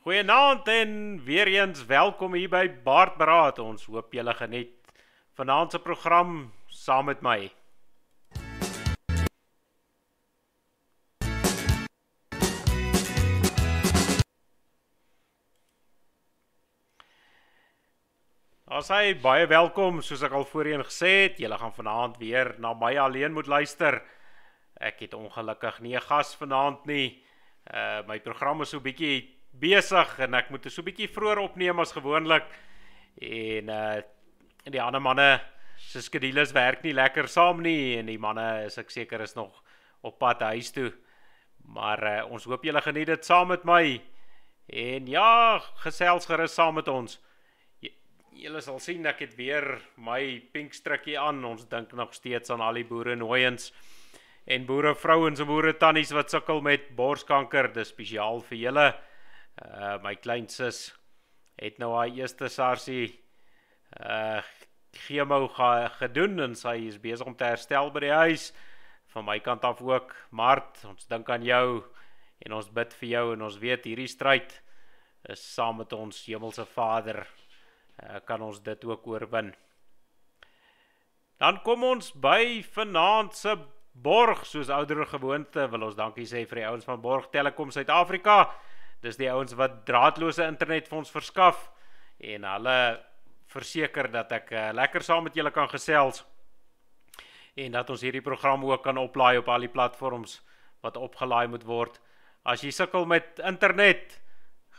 Goeienaand en weer eens welkom hier by Baard Beraad. Ons hoop julle geniet vanaand se program saam met my. Sê baie welkom, soos ek al voorheen gesê het, julle gaan vanaand weer na my alleen moet luister. Ek het ongelukkig nie 'n gas vanaand nie. Uh my program is so bietjie besig en ek moet so 'n bietjie vroeër opneem as gewoonlik. En uh die ander manne se skedules werk nie lekker saam nie en die manne is ek seker is nog op pad huis toe. Maar uh, ons hoop julle geniet dit saam met my. En ja, gesels gerus saam met ons. Julle sal sien ek het weer my pink strikkie aan. Ons dink nog steeds aan al die boere nooiens en boere vrouens en boere tannies wat sukkel met borskanker. Dis spesiaal vir julle. Uh my kleinsus het nou haar eerste sarsie uh chemo ge gedoen en sy is besig om te herstel by die huis. Van my kant af ook, Mart, ons dink aan jou en ons bid vir jou en ons weet hierdie stryd is saam met ons hemelse Vader uh, kan ons dit ook oorwin. Dan kom ons by vanaand se borg soos ouer gewoonte wil ons dankie sê vir die ouens van Borg Telekom Suid-Afrika. Dis die ouens wat draadloose internet vir ons verskaf en hulle verseker dat ek uh, lekker saam met julle kan gesels en dat ons hierdie program ook kan oplaai op al die platforms wat opgelaai moet word. As jy sukkel met internet,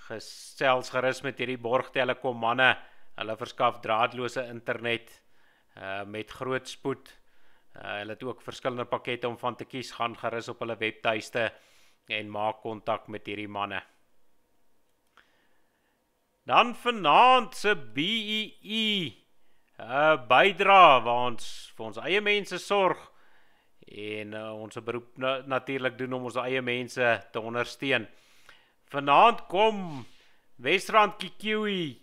gesels gerus met hierdie Borg Telekom manne. Hulle verskaf draadloose internet uh met groot spoed. Uh hulle het ook verskillende pakkette om van te kies. Gaan gerus op hulle webtuiste en maak kontak met hierdie manne. Dan vanaand se BEE e, 'n uh, bydra waar ons vir ons eie mense sorg en uh, ons beroep na, natuurlik doen om ons eie mense te ondersteun. Vanaand kom Wesrand Kikui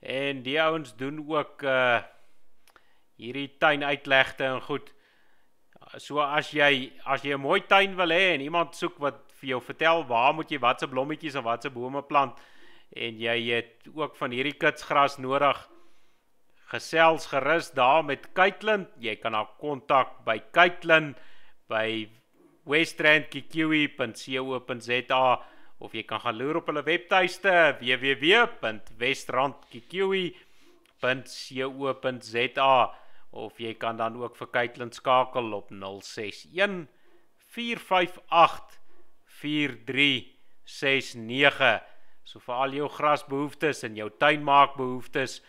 en die ouens doen ook uh hierdie tuin uitlegte en goed. So as jy as jy 'n mooi tuin wil hê en iemand soek wat vir jou vertel waar moet jy watse blommetjies en watse bome plant, en jy het ook van hierdie kitsgras nodig gesels gerus daar met Kaitlin jy kan haar kontak by Kaitlin by westrandkikiwi.co.za of jy kan gaan loer op hulle webtuiste www.westrandkikiwi.co.za of jy kan dan ook vir Kaitlin skakel op 061 458 4369 So vir al jou grasbehoeftes en jou tuinmaak behoeftes,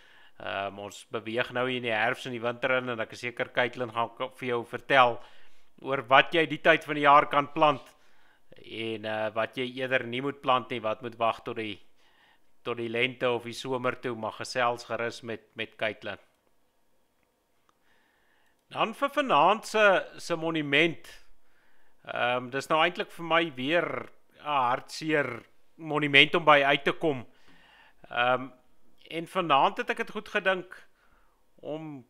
ehm um, ons beweeg nou in die herfs en die winter in en ek is seker Kaitlin gaan vir jou vertel oor wat jy die tyd van die jaar kan plant en uh wat jy eerder nie moet plant nie, wat moet wag tot die tot die lente of die somer toe, maar gesels gerus met met Kaitlin. Dan vir vanaand se se monument. Ehm um, dis nou eintlik vir my weer 'n hartseer monument om by uit te kom. Ehm um, en vanaand het ek dit goed gedink om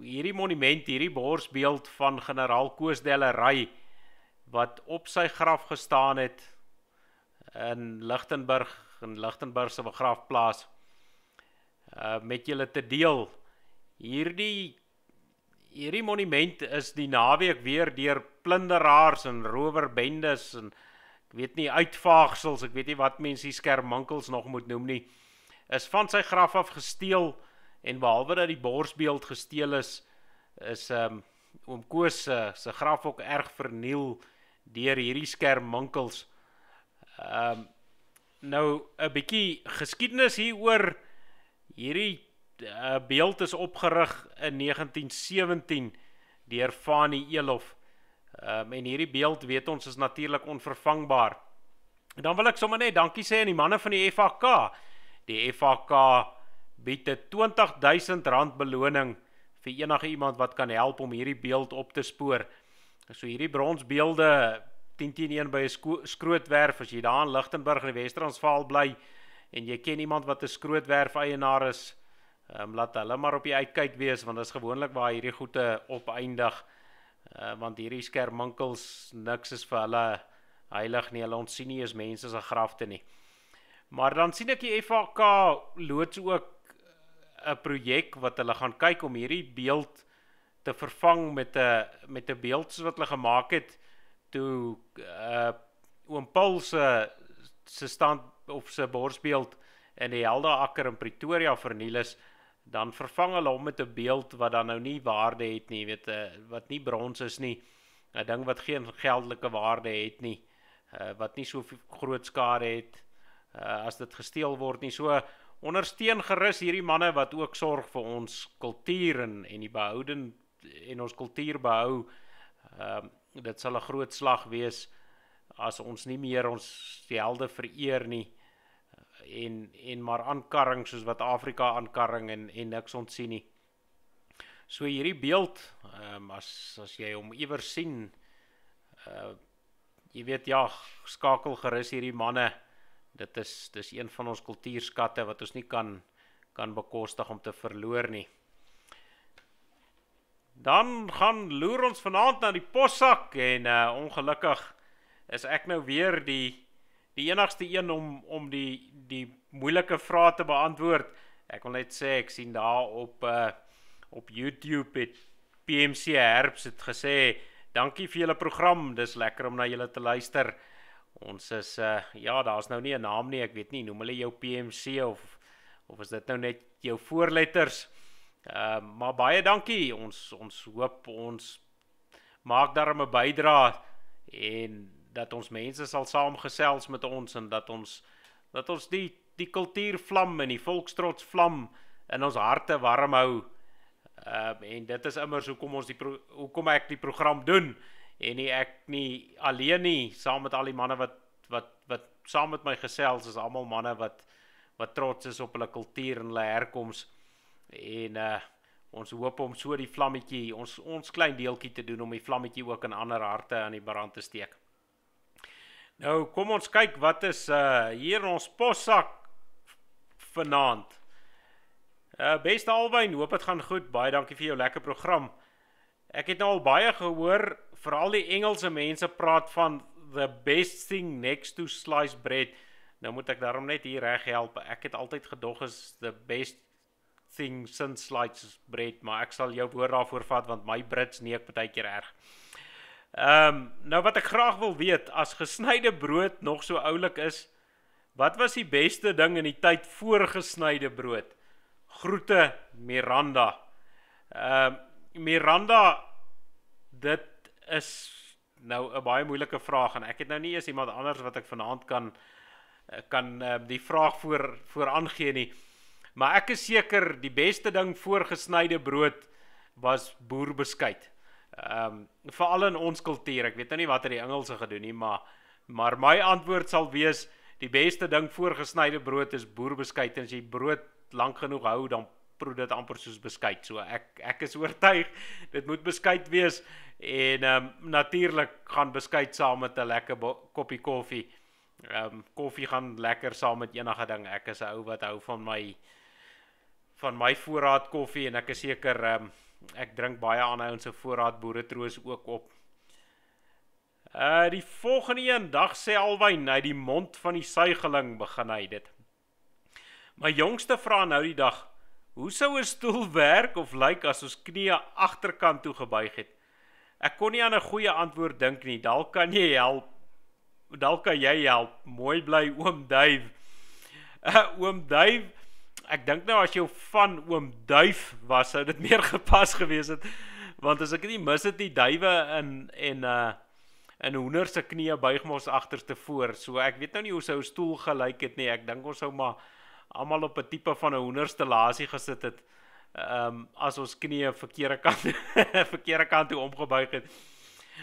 hierdie monument, hierdie borsbeeld van generaal Koos Dellery wat op sy graf gestaan het in Lichtenburg in Lichtenburg se begrafplaas uh met julle te deel. Hierdie hierdie monument is die naweek weer deur plunderaars en rowerbendes en ek weet nie uitvaagsels, ek weet nie wat mense die skermankels nog moet noem nie, is van sy graf af gesteel en behalwe dat die borsbeeld gesteel is, is um oom Koos se se graf ook erg verniel deur hierdie skermankels. Um nou 'n bietjie geskiedenis hieroor hierdie uh, beeld is opgerig in 1917 deur Fanie Elof. Ehm um, en hierdie beeld weet ons is natuurlik onvervangbaar. En dan wil ek sommer net dankie sê aan die manne van die FAK. Die FAK bied 'n R20000 beloning vir enige iemand wat kan help om hierdie beeld op te spoor. So hierdie bronsbeelde 10 teen 1 by 'n skrootwerf as jy daar in Lichtenburg in die Wes-Transvaal bly en jy ken iemand wat 'n skrootwerf eienaar is, ehm um, laat hulle maar op die uitkyk wees want dit is gewoonlik waar hierdie goede opeindig uh, want hierdie skerminkels niks is vir hulle heilig nie. Hulle ons sien nie eens mense se grafte nie. Maar dan sien ek die FHK loods ook 'n projek wat hulle gaan kyk om hierdie beeld te vervang met 'n met 'n beeld soos wat hulle gemaak het toe uh oom Paul se se stand of se borsbeeld in die Heldeakker in Pretoria verniel is dan vervang hulle hom met 'n beeld wat dan nou nie waarde het nie, weet uh, wat nie brons is nie. 'n ding wat geen geldelike waarde het nie, uh, wat nie so groot skade het uh, as dit gesteel word nie. So ondersteun gerus hierdie manne wat ook sorg vir ons kultuur en en die behouden en ons kultuur behou. Ehm uh, dit sal 'n groot slag wees as ons nie meer ons helde vereer nie en en maar aankarring soos wat Afrika aankarring en en niks ontsien nie. So hierdie beeld, ehm um, as as jy hom iewers sien, uh jy weet ja, skakel gerus hierdie manne. Dit is dis een van ons kultuurskatte wat ons nie kan kan bekostig om te verloor nie. Dan gaan loer ons vanaand na die possak en uh ongelukkig is ek nou weer die die enigste een om om die die moeilike vrae te beantwoord. Ek wil net sê ek sien daar op uh op YouTube het PMC Herbs het gesê dankie vir julle program, dis lekker om na julle te luister. Ons is uh ja, daar's nou nie 'n naam nie, ek weet nie, noem hulle jou PMC of of is dit nou net jou voorletters? Uh maar baie dankie. Ons ons hoop ons maak daarmee 'n bydrae en dat ons mense sal saamgesels met ons en dat ons dat ons die die kultuurvlam en die volkstrots vlam in ons harte warm hou Ehm um, en dit is immers hoekom ons die hoekom ek die program doen en nie ek nie alleen nie saam met al die manne wat wat wat saam met my gesels is almal manne wat wat trots is op hulle kultuur en hulle herkoms en uh ons hoop om so die vlammetjie ons ons klein deeltjie te doen om die vlammetjie ook in ander harte aan die brand te steek. Nou kom ons kyk wat is uh hier in ons possak vanaand. Uh beste Alwyn, hoop dit gaan goed. Baie dankie vir jou lekker program. Ek het nou al baie gehoor, veral die Engelse mense praat van the best thing next to sliced bread. Nou moet ek daarom net hier reg help. Ek het altyd gedog is the best thing since sliced bread, maar ek sal jou woord daarvoor vat want my Brits neek baie keer erg. Ehm um, nou wat ek graag wil weet, as gesnyde brood nog so oulik is, wat was die beste ding in die tyd voor gesnyde brood? Groete Miranda. Ehm uh, Miranda dit is nou 'n baie moeilike vraag en ek het nou nie eens iemand anders wat ek vanaand kan kan uh, die vraag voor voor aangee nie. Maar ek is seker die beste ding voor gesnyde brood was boerbeskuit. Ehm um, veral in ons kultuur. Ek weet nou nie wat het die Engelse gedoen nie, maar maar my antwoord sal wees die beste ding voor gesnyde brood is boerbeskuit en as jy brood lank genoeg hou dan proe dit amper soos beskuit. So ek ek is oortuig dit moet beskuit wees en ehm um, natuurlik gaan beskuit saam met 'n lekker koppie koffie. Ehm um, koffie gaan lekker saam met enige ding. Ek is 'n ou wat hou van my van my voorraad koffie en ek is seker ehm um, ek drink baie aanhou ons se voorraad boeretroos ook op. Uh die volgende een dag sê Alwyn uit die mond van die suigeling begin hy dit. My jongste vra nou die dag, hoe sou 'n stoel werk of lyk as ons knieë agterkant toe gebuig het? Ek kon nie aan 'n goeie antwoord dink nie. Dalk kan jy help. Dalk kan jy help. Mooi bly oom Duif. Uh, oom Duif, ek dink nou as jy van oom Duif was, sou dit meer gepas gewees het. Want as ek nie mis dit die duwe in en uh in hoender se knieë buig mos agterste voor. So ek weet nou nie hoe sou 'n stoel gelyk het nie. Ek dink ons sou maar almal op 'n tipe van 'n hoenderstellasie gesit het. Ehm um, as ons knieë verkeerde kant verkeerde kant toe omgebuig het.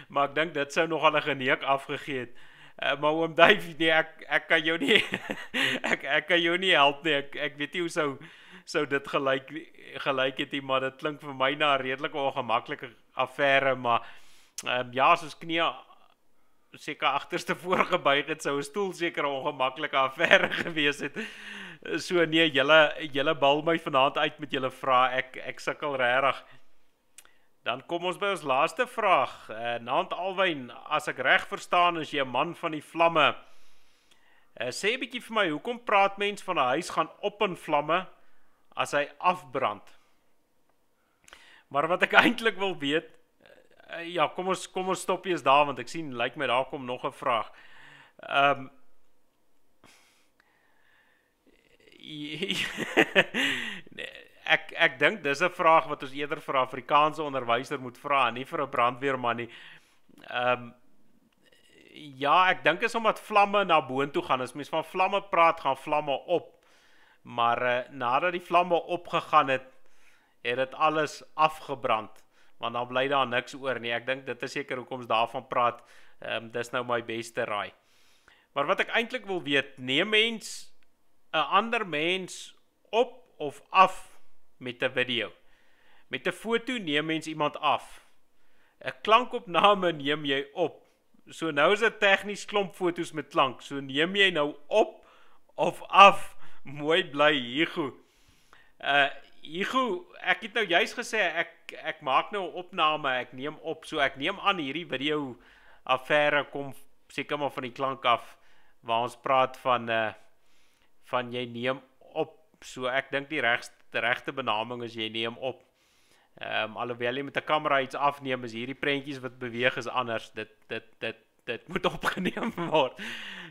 Maar ek dink dit sou nogal 'n geneek afgegee het. Uh, maar oom Dave, nee, ek ek kan jou nie ek ek kan jou nie help nie. Ek ek weet nie hoe sou sou dit gelyk gelyk het nie, maar dit klink vir my na 'n redelike ongemaklike affære, maar ehm um, ja, as ons knieë seker agterste voorgebuig het, sou 'n stoel seker 'n ongemaklike affære gewees het so nee, julle julle bal my vanaand uit met julle vrae. Ek ek sukkel regtig. Dan kom ons by ons laaste vraag. Uh, Naand Alwyn, as ek reg verstaan, is jy 'n man van die vlamme. Uh, sê 'n bietjie vir my, hoekom praat mense van 'n huis gaan op in vlamme as hy afbrand? Maar wat ek eintlik wil weet, uh, ja, kom ons kom ons stop eers daar want ek sien lyk like my daar kom nog 'n vraag. Ehm um, ek ek dink dis 'n vraag wat ons eerder vir 'n Afrikaanse onderwyser moet vra en nie vir 'n brandweerman nie. Ehm um, ja, ek dink is omdat vlamme na boontoe gaan. As mens van vlamme praat, gaan vlamme op. Maar uh, nadat die vlamme opgegaan het, het dit alles afgebrand. Want dan bly daar niks oor nie. Ek dink dit is seker hoekom ons daarvan praat. Ehm um, dis nou my beste raai. Maar wat ek eintlik wil weet, neem mens 'n ander mens op of af met 'n video. Met 'n foto neem mens iemand af. 'n Klankopname neem jy op. So nou is dit tegnies klomp fotos met klank. So neem jy nou op of af. Mooi bly Hugo. Uh Hugo, ek het nou juis gesê ek ek maak nou 'n opname, ek neem op. So ek neem aan hierdie video affære kom seker maar van die klank af waar ons praat van uh van jy neem op. So ek dink die regste die regte benaming is jy neem op. Ehm um, alhoewel jy met 'n kamera iets afneem, is hierdie prentjies wat beweeg is anders. Dit dit dit dit moet opgeneem word.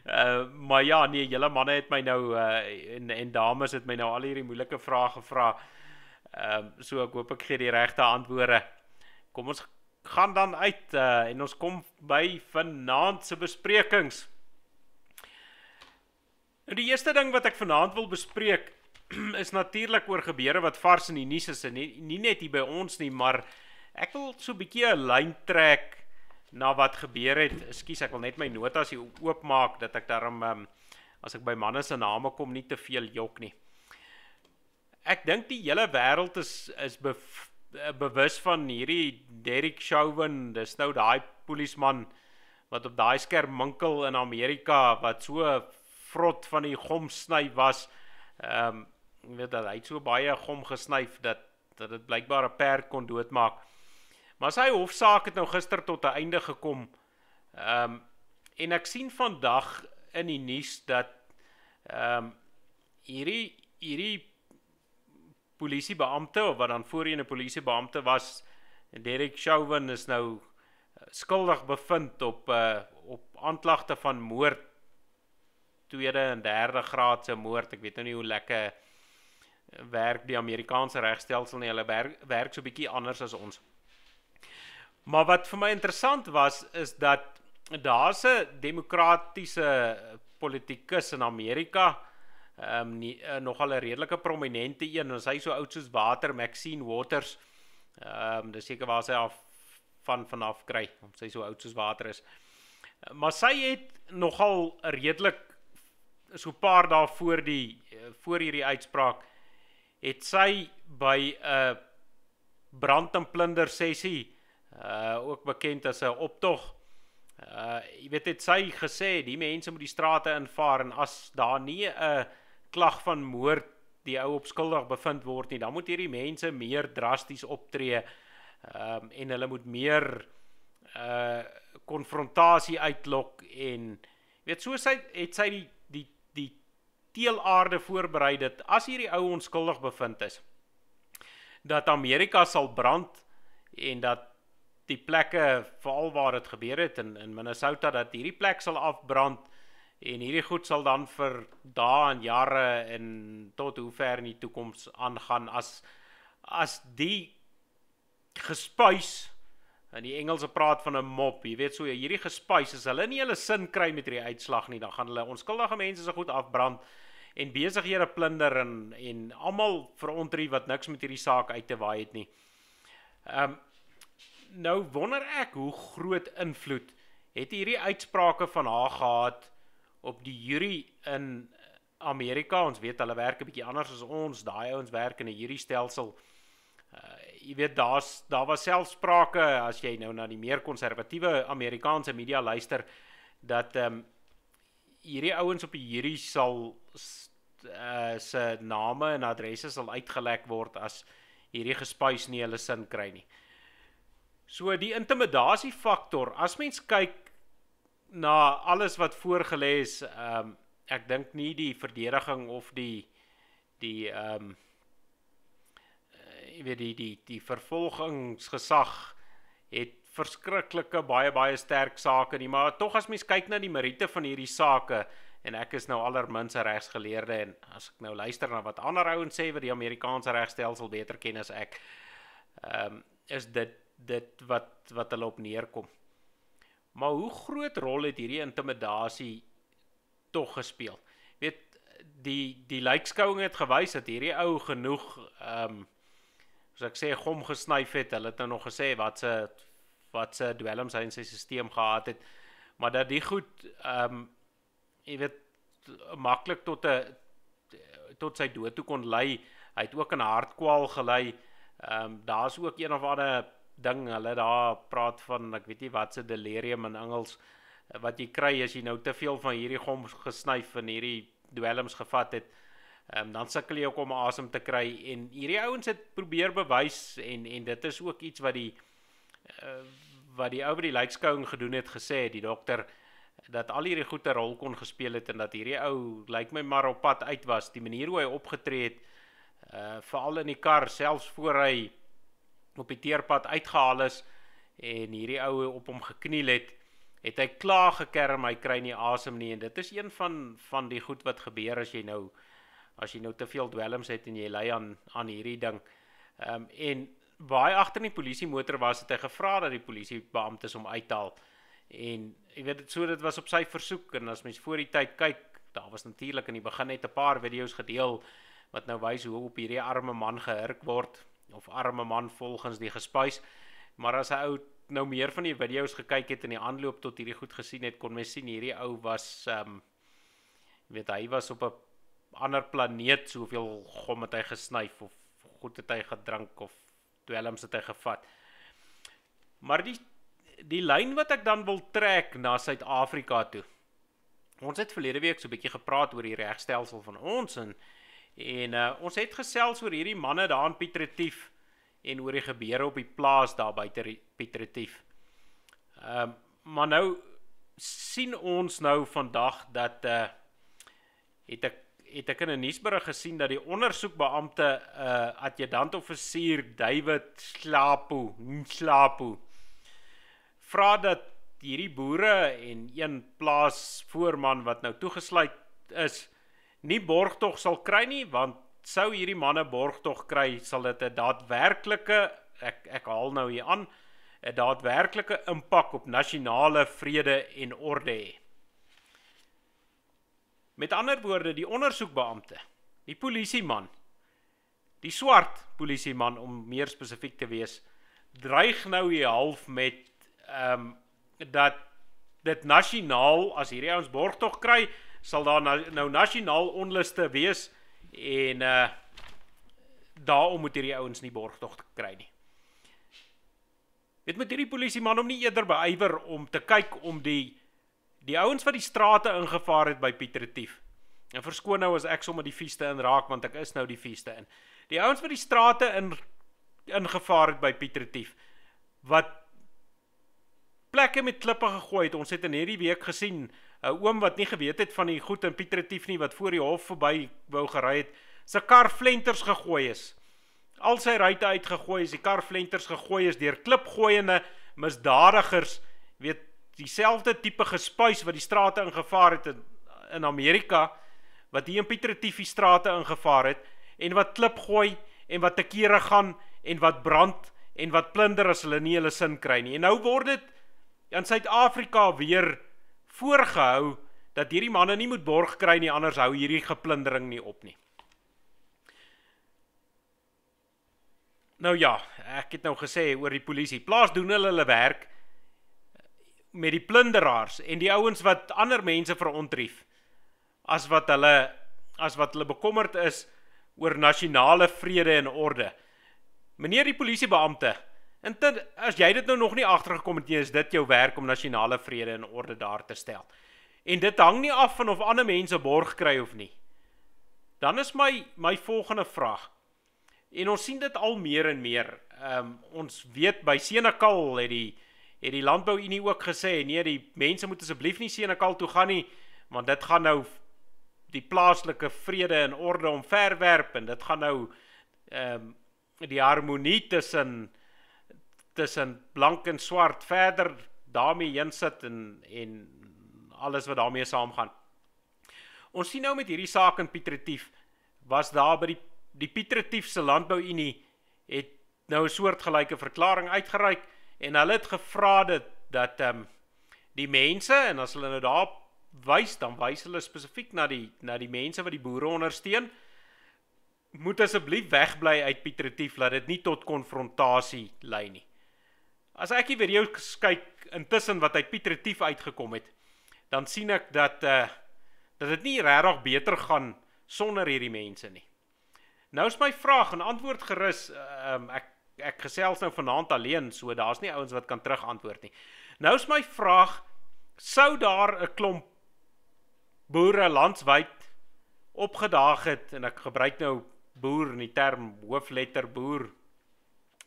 Uh maar ja, nee, julle manne het my nou uh en en dames het my nou al hierdie moeilike vrae gevra. Ehm um, so ek hoop ek gee die regte antwoorde. Kom ons gaan dan uit uh en ons kom by vanaand se besprekings. Nou die eerste ding wat ek vanaand wil bespreek is natuurlik oor gebeure wat vars in die nuus is en nie, nie net hier by ons nie, maar ek wil so 'n bietjie 'n lyn trek na wat gebeur het. Ekskuus, ek wil net my notas hier oopmaak dat ek daarom um, as ek by manne se name kom nie te veel jok nie. Ek dink die hele wêreld is is be, bewus van hierdie Derek Chauvin, dis nou daai polisman wat op daai skerminkel in Amerika wat so vrot van die gom sny was. Ehm um, weet dat hy so baie gom gesnyf dat dat dit blykbaar 'n perd kon doodmaak. Maar sy hofsaak het nou gister tot 'n einde gekom. Ehm um, en ek sien vandag in die nuus dat ehm um, hierdie hierdie polisiebeampte of wat dan voorheen 'n polisiebeampte was, Derek Chauvin is nou eh, skuldig bevind op uh op aanklagte van moord tweede en derde graadse moord. Ek weet nou nie hoe lekker werk die Amerikaanse regstelsel nie. Hulle werk, werk so bietjie anders as ons. Maar wat vir my interessant was is dat daar's 'n demokratiese politikus in Amerika ehm um, uh, nogal 'n redelike prominente een en hy so oud soos water Maxine Waters. Ehm um, dis seker waar sy af van vanaf kry om sy so oud soos water is. Maar sy het nogal redelik so 'n paar dae voor die voor hierdie uitspraak het sy by 'n brand en plunder sessie uh ook bekend as 'n optog uh jy weet het sy gesê die mense moet die strate invaar en as daar nie 'n klag van moord die ou op skuldig bevind word nie dan moet hierdie mense meer drasties optree um en hulle moet meer uh konfrontasie uitlok en weet so sy het sy die teelaarde voorberei dit as hierdie ou onskuldig bevind is dat Amerika sal brand en dat die plekke veral waar dit gebeur het in in Minnesota dat hierdie plek sal afbrand en hierdie goed sal dan vir dae en jare en tot hoe ver in die toekoms aangaan as as die gespuis in die Engelse praat van 'n mop jy weet so hierdie gespuis as hulle nie hulle sin kry met hierdie uitslag nie dan gaan hulle onskuldige mense se goed afbrand en besighede plunder en en almal verontrie wat niks met hierdie saak uit te waai het nie. Ehm um, nou wonder ek hoe groot invloed het hierdie uitsprake van haar gehad op die jury in Amerika. Ons weet hulle werk 'n bietjie anders as ons. Daai ouens werk in 'n jury stelsel. Uh jy weet daar's daar was selfs sprake as jy nou na die meer konservatiewe Amerikaanse media luister dat ehm um, hierdie ouens op die jury sal uh, se name en adresse sal uitgelek word as hierdie gespuis nie hulle sin kry nie. So die intimidasie faktor, as mens kyk na alles wat voorgelê is um ek dink nie die verdediging of die die ehm um, weet die die die vervolgingsgesag het verskriklike baie baie sterk sake nie, maar tog as mens kyk na die meriete van hierdie sake en ek is nou allermins 'n regsgeleerde en as ek nou luister na wat ander ouens sê wat die Amerikaanse regstelsel beter ken as ek, ehm um, is dit dit wat wat hulle op neerkom. Maar hoe groot rol het hierdie intimidasie tog gespeel? Weet die die lijkskouing het gewys dat hierdie ou genoeg ehm um, as ek sê gom gesnyf het, hulle het nou nog gesê wat se wat se dwelms hy in sy stelsel gehad het, maar dat die goed ehm um, jy weet maklik tot 'n tot sy dood toe kon lei. Hy het ook aan hartkwal gelei. Ehm um, daar's ook een of ander ding hulle daar praat van ek weet nie wat se delirium in Engels wat jy kry as jy nou te veel van hierdie gom gesnyf en hierdie dwelms gevat het. Ehm um, dan sukkel jy ook om asem te kry en hierdie ouens het probeer bewys en en dit is ook iets wat die uh, wat die ou by die lijkskouing gedoen het gesê die dokter dat al hierdie goeie rol kon gespeel het en dat hierdie ou lyk my maar op pad uit was. Die manier hoe hy opgetree het uh veral in die kar selfs voor hy op die teerpad uitgehaal is en hierdie ou op hom gekniel het, het hy klaar gekerm, hy kry nie asem nie en dit is een van van die goed wat gebeur as jy nou as jy nou te veel dwelms het en jy ly aan aan hierdie ding. Ehm um, en baie agter in die polisie motor was het hy gevra dat die polisie beamptes hom uithaal. En jy weet dit so dit was op sy versoek en as mens voor die tyd kyk, daar was natuurlik in die begin net 'n paar video's gedeel wat nou wys hoe op hierdie arme man gehurk word of arme man volgens die gespuis. Maar as hy ou nou meer van die video's gekyk het in die aanloop tot hierdie goed gesien het, kon mens sien hierdie ou was ehm um, weet hy was op 'n ander planeet, soveel gom het hy gesnyf of goed het hy gedrink of dwelms het hy gevat. Maar die die lyn wat ek dan wil trek na Suid-Afrika toe. Ons het verlede week so 'n bietjie gepraat oor die regstelsel van ons en En uh, ons het gesels oor hierdie manne daar in Pietretief en oor die gebeure op die plaas daar buite Pietretief. Ehm uh, maar nou sien ons nou vandag dat uh het ek het ek in 'n nuusberig gesien dat die ondersoekbeampte uh adjutant offisier David Slapo, Slapo vra dat hierdie boere en een plaasvoorman wat nou toegesluit is nie borgtog sal kry nie want sou hierdie manne borgtog kry sal dit 'n daadwerklike ek ek haal nou hier aan 'n daadwerklike impak op nasionale vrede en orde hê. Met ander woorde, die ondersoekbeampte, die polisieman, die swart polisieman om meer spesifiek te wees, dreig nou hier half met ehm um, dat dit nasionaal as hierdie ouens borgtog kry, sal daar nou, nou nasionaal onluste wees en uh daarom moet hierdie ouens nie borgtog kry nie. Dit moet hierdie polisieman om nie eerder beywer om te kyk om die die ouens wat die strate ingevaar het by Pietretief. En verskoon nou as ek sommer die vieste in raak want ek is nou die vieste in. Die ouens wat die strate in ingevaar het by Pietretief wat plekke met klippe gegooi het. Ons het in hierdie week gesien 'n oom wat nie geweet het van die goed in Pietretief nie wat voor die hof verby wou gery het, sy kar flenters gegooi is. Al sy ruitte uitgegooi is, die kar flenters gegooi is deur klipgooiende misdadigers, weet dieselfde tipe gespuis wat die strate ingevaar het in, in Amerika wat hier in Pietretief die strate ingevaar het en wat klip gooi en wat te kere gaan en wat brand en wat plunder as hulle nie hulle sin kry nie. En nou word dit in Suid-Afrika weer voorgehou dat hierdie manne nie moet borg kry nie anders hou hierdie geplundering nie op nie. Nou ja, ek het nou gesê oor die polisie. Plaas doen hulle hulle werk met die plunderaars en die ouens wat ander mense verontrief as wat hulle as wat hulle bekommerd is oor nasionale vrede en orde. Meneer die polisiebeampte, En dit as jy dit nou nog nie agtergekom het nie, is dit jou werk om nasionale vrede en orde daar te stel. En dit hang nie af van of ander mense borg kry of nie. Dan is my my volgende vraag. En ons sien dit al meer en meer. Ehm um, ons weet by Senekal het die het die landbou unie ook gesê nee, die mense moet asseblief nie Senekal toe gaan nie, want dit gaan nou die plaaslike vrede en orde omverwerp en dit gaan nou ehm um, die harmonie tussen tussen blank en swart verder daarmee heen sit en en alles wat daarmee saamgaan. Ons sien nou met hierdie saak in Pietretief was daar by die die Pietretief se landbouunie het nou 'n soortgelyke verklaring uitgereik en hulle het gevra dat dat ehm um, die mense en as hulle nou daar wys dan wys hulle spesifiek na die na die mense wat die boere ondersteun moet asseblief wegbly uit Pietretief laat dit nie tot konfrontasie lei nie. As ek hier weer kyk intussen wat uit Pietretief uitgekom het, dan sien ek dat uh dat dit nie regtig beter gaan sonder hierdie mense nie. Nou is my vraag en antwoord gerus, uh, um, ek ek gesels nou vanaand alleen, so daar's nie ouens wat kan terug antwoord nie. Nou is my vraag, sou daar 'n klomp boere landwyd opgedaag het en ek gebruik nou boer in die term hoofletter boer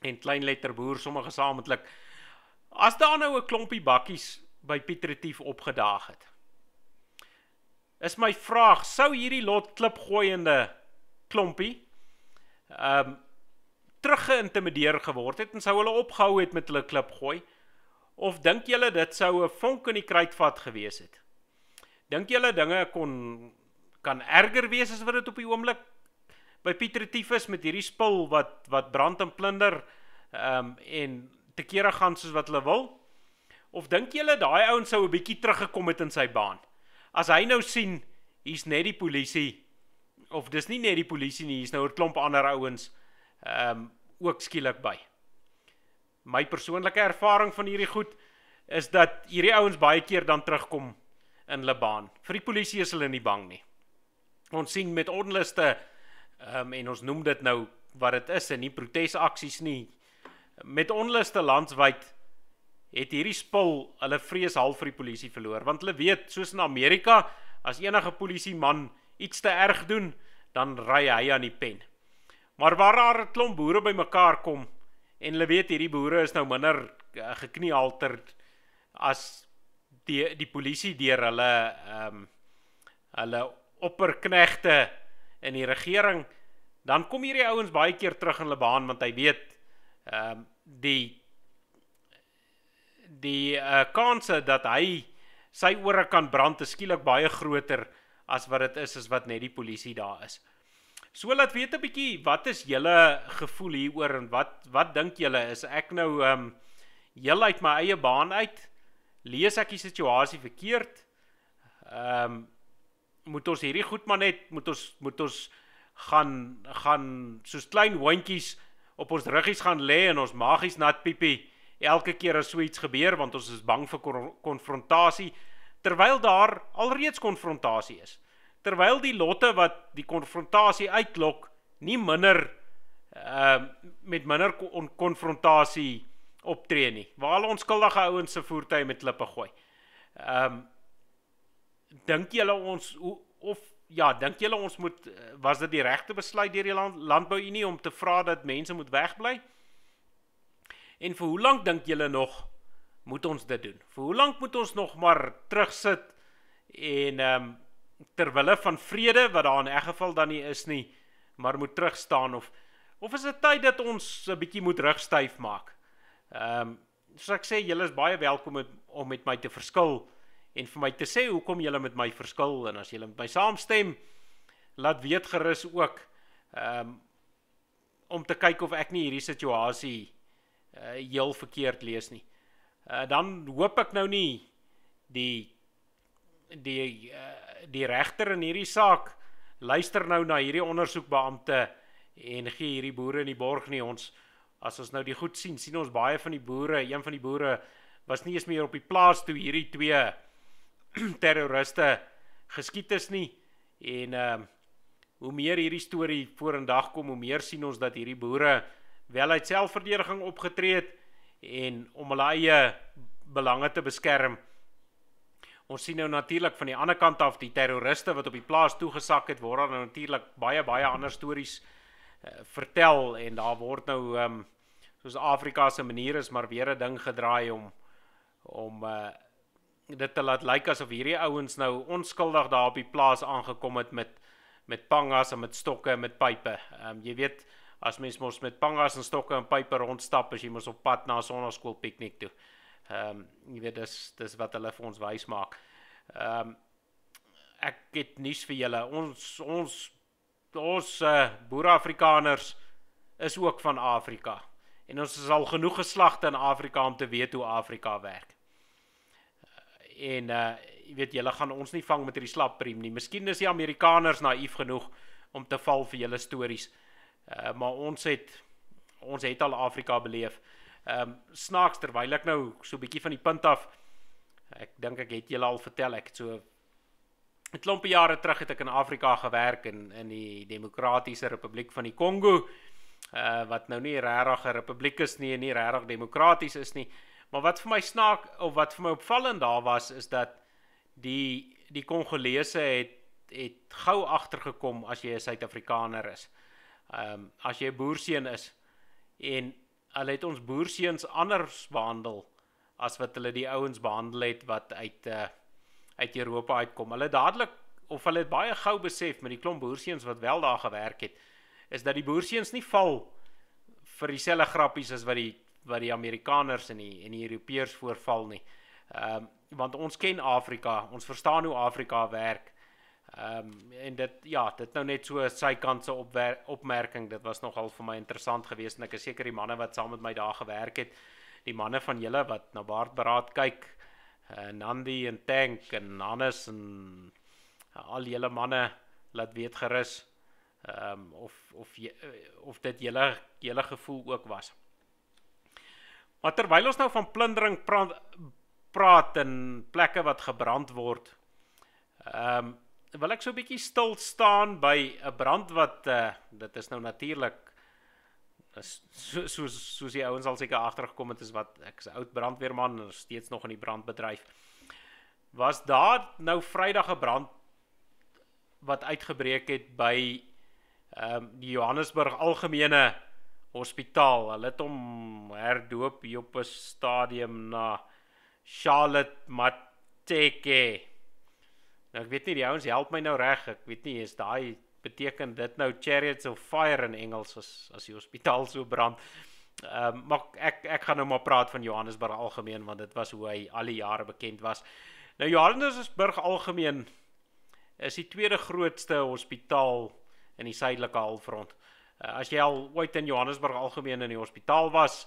en kleinletter boer sommige gesamentlik. As daar nou 'n klompie bakkies by Pietretief opgedaag het. Is my vraag, sou hierdie lot klipgooiende klompie ehm um, teruggeïntimideer geword het en sou hulle opgehou het met hulle klip gooi? Of dink julle dit sou 'n vonk in die kruitvat gewees het? Dink julle dinge kon kan erger wees as wat dit op die oomblik by Pietretief is met hierdie spul wat wat brand en plunder ehm um, en te kere gaan soos wat hulle wil? Of dink julle daai ouens sou 'n bietjie teruggekom het in sy baan? As hy nou sien hier's net die polisie of dis nie net die polisie nie, hier's nou 'n klomp ander ouens ehm um, ook skielik by. My persoonlike ervaring van hierdie goed is dat hierdie ouens baie keer dan terugkom in hulle baan. Vir die polisie is hulle nie bang nie. Ons sien met onluste ehm um, en ons noem dit nou wat dit is en nie protesaksies nie. Met onluste landwyd het hierdie spul hulle vrees half vir die polisie verloor want hulle weet soos in Amerika as enige polisie man iets te erg doen dan ry hy aan die pen. Maar waar daar 'n klomp boere bymekaar kom en hulle weet hierdie boere is nou minder uh, gekniehalter as die die polisie deur hulle ehm um, hulle opperknegte in die regering dan kom hierdie ouens baie keer terug in hulle baan want hy weet ehm um, die die uh, kanse dat hy sy ore kan brand is skielik baie groter as wat dit is as wat net die polisie daar is. So laat weet 'n bietjie wat is julle gevoel hieroor en wat wat dink julle is ek nou ehm um, heel uit my eie baan uit lees ek die situasie verkeerd? Ehm um, moet ons hierdie goed maar net moet ons moet ons gaan gaan soos klein hondjies op ons ruggies gaan lê en ons magies nat piepie elke keer as so iets gebeur want ons is bang vir konfrontasie terwyl daar alreeds konfrontasie is. Terwyl die lotte wat die konfrontasie uitlok nie minder ehm uh, met minder konfrontasie optree nie. Waar al onskuldige ouens se voertuie met klippe gooi. Ehm um, dink julle ons of ja, dink julle ons moet was dit die regte besluit deur die land, landbouunie om te vra dat mense moet wegbly? En vir hoe lank dink julle nog moet ons dit doen? Vir hoe lank moet ons nog maar terugsit en ehm um, ter wille van vrede wat daar in 'n geval dan nie is nie, maar moet terug staan of of is dit tyd dat ons 'n bietjie moet rugstyf maak? Ehm um, soos ek sê, julle is baie welkom met, om met my te verskil en vir my te sê hoekom julle met my verskil en as julle met my saamstem, laat weet gerus ook ehm um, om te kyk of ek nie hierdie situasie uh heel verkeerd lees nie. Uh, dan hoop ek nou nie die die uh, die regter in hierdie saak luister nou na hierdie ondersoekbeampte en gee hierdie boere in die borg nie ons as ons nou die goed sien sien ons baie van die boere een van die boere was nie eens meer op die plaas toe hierdie twee terroriste geskiet is nie en ehm uh, hoe meer hierdie storie vorendag kom hoe meer sien ons dat hierdie boere wel uit selfverdediging opgetree het en om hulle eie belange te beskerm. Ons sien nou natuurlik van die ander kant af die terroriste wat op die plaas toegesak het, word daar nou natuurlik baie baie ander stories uh, vertel en daar word nou ehm um, soos Afrika se manier is maar weer 'n ding gedraai om om uh dit te laat lyk asof hierdie ouens nou onskuldig daar op die plaas aangekom het met met pangas en met stokke en met pype. Ehm um, jy weet as mens mos met pangas en stokke en pype rondstap as jy mos op pad na 'n sonnaskool piknik toe. Ehm um, jy weet dis dis wat hulle vir ons wys maak. Ehm um, ek het nuus vir julle. Ons ons ons uh, boerafrikaners is ook van Afrika. En ons is al genoeg geslagte in Afrika om te weet hoe Afrika werk. Uh, en uh jy weet julle gaan ons nie vang met hierdie slappriem nie. Miskien is die Amerikaners naïef genoeg om te val vir julle stories. Uh maar ons het ons het al Afrika beleef. Ehm um, snaaks terwyl ek nou so 'n bietjie van die punt af ek dink ek het julle al vertel ek het so 'n klompie jare terug het ek in Afrika gewerk in in die Demokratiese Republiek van die Kongo. Uh wat nou nie regtig 'n republiek is nie en nie regtig demokraties is nie. Maar wat vir my snaak of wat vir my opvallend daar was is dat die die Kongolese het het gou agtergekom as jy 'n Suid-Afrikaner is. Ehm um, as jy 'n boerseun is en hulle het ons boerseuns anders behandel as wat hulle die ouens behandel het wat uit uh uit Europa uitkom. Hulle dadelik of hulle het baie gou besef met die klomp boerseuns wat wel daar gewerk het, is dat die boerseuns nie val vir dieselfde grappies as wat die wat die Amerikaners en die en die Europeërs voorval nie. Ehm um, want ons ken Afrika, ons verstaan hoe Afrika werk. Ehm um, en dit ja, dit nou net so sy kant se opmerking. Dit was nogal vir my interessant geweest en ek is seker die manne wat saam met my daar gewerk het, die manne van julle wat na Baardberaad kyk, uh, Nandi en Tank en Hannes en uh, al julle manne laat weet gerus ehm um, of of jy, of dit julle julle gevoel ook was. Maar terwyl ons nou van plundering praat, praat in plekke wat gebrand word, ehm um, wil ek so 'n bietjie stil staan by 'n brand wat uh, dit is nou natuurlik so so soos die ouens al seker agtergekom het is wat ek is 'n oud brandweerman en steeds nog in die brandbedryf. Was daar nou Vrydag 'n brand wat uitgebreek het by ehm um, die Johannesburg Algemene Hospitaal. Hulle het hom herdoop hier op 'n stadium na Charlotte Mateke. Nou ek weet nie die ouens help my nou reg. Ek weet nie is daai beteken dit nou chariots of fire in Engels as as die hospitaal so brand. Ehm um, maar ek ek gaan nou maar praat van Johannesburg algemeen want dit was hoe hy al die jare bekend was. Nou Johannesburg algemeen is die tweede grootste hospitaal in die suidelike halfrond. Uh, as jy al ooit in Johannesburg algemeen in die hospitaal was,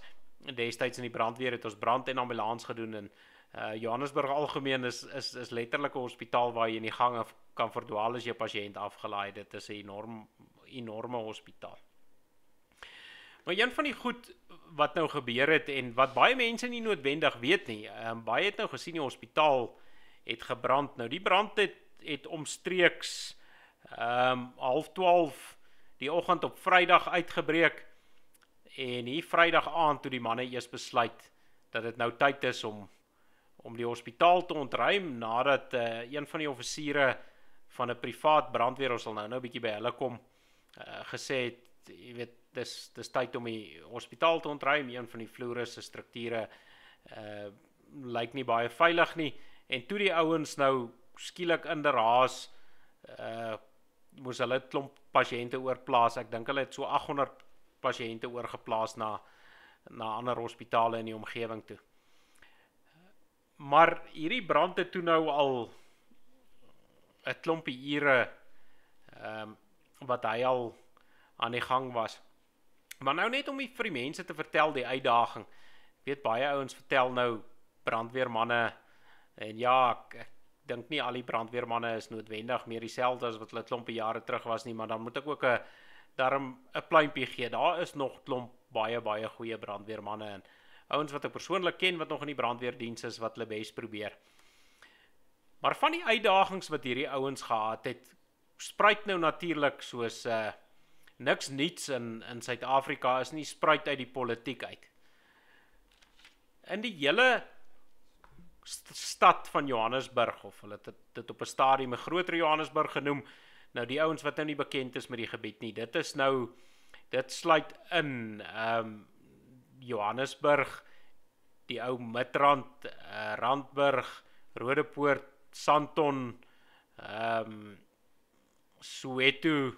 destyds in die brandweer het ons brand en ambulans gedoen en Uh Johannesburg algemeen is is is letterlik 'n hospitaal waar jy in die gange kan verdwaal as jy 'n pasiënt afgelaai het. Dit is 'n enorm enorme hospitaal. Maar een van die goed wat nou gebeur het en wat baie mense nie noodwendig weet nie. Um, baie het nou gesien die hospitaal het gebrand. Nou die brand het het omstreeks ehm um, half 12 die oggend op Vrydag uitgebreek en hier Vrydag aand toe die manne eers besluit dat dit nou tyd is om om die hospitaal te ontruim nadat uh, een van die offisiere van 'n privaat brandweer ons sal nou nou 'n bietjie by hulle kom uh, gesê het jy weet dis dis tyd om die hospitaal te ontruim. Een van die vloere se strukture uh lyk nie baie veilig nie. En toe die ouens nou skielik in deraas uh moes hulle 'n klomp pasiënte oorplaas. Ek dink hulle het so 800 pasiënte oorgeplaas na na ander hospitale in die omgewing toe Maar hierdie brand het toe nou al 'n klompie ure ehm um, wat hy al aan die gang was. Maar nou net om vir die mense te vertel die uitdaging. Ek weet baie ouens vertel nou brandweermanne en ja, ek, ek dink nie al die brandweermanne is noodwendig meer dieselfde as wat hulle klompie jare terug was nie, maar dan moet ek ook 'n daarom 'n pluimpie gee. Daar is nog klomp baie baie goeie brandweermanne en ouens wat ek persoonlik ken wat nog in die brandweerdiens is wat hulle bes probeer. Maar van die uitdagings wat hierdie ouens gehad het, spruit nou natuurlik soos uh niks niets in in Suid-Afrika is nie spruit uit die politiek uit. In die hele stad van Johannesburg of hulle het dit op 'n stadium 'n groter Johannesburg genoem. Nou die ouens wat nou nie bekend is met die gebied nie, dit is nou dit sluit in ehm um, Johannesburg, die ou Midrand, uh, Randburg, Rodepoort, Sandton, ehm um, Soweto.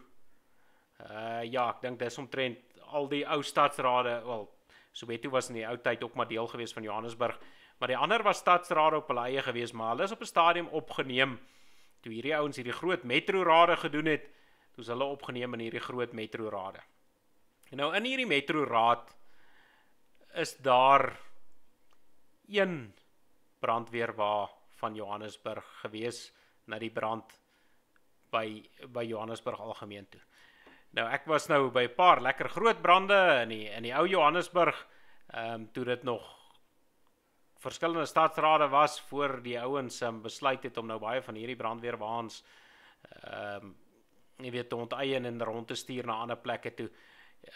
Uh ja, ek dink dis omtrent al die ou stadsrade, wel Soweto was in die ou tyd ook maar deel gewees van Johannesburg, maar die ander was stadsrade op hulle eie gewees, maar hulle is op 'n stadium opgeneem toe hierdie ouens hierdie groot metro rade gedoen het, toe's hulle opgeneem in hierdie groot metro rade. En nou in hierdie metro raad is daar een brandweerwa van Johannesburg gewees na die brand by by Johannesburg algemeen toe. Nou ek was nou by 'n paar lekker groot brande in die in die ou Johannesburg, ehm um, toe dit nog verskillende stadsrade was voor die ouens um, besluit het om nou baie van hierdie brandweerwaans ehm um, jy weet te onteien en rond te stuur na ander plekke toe.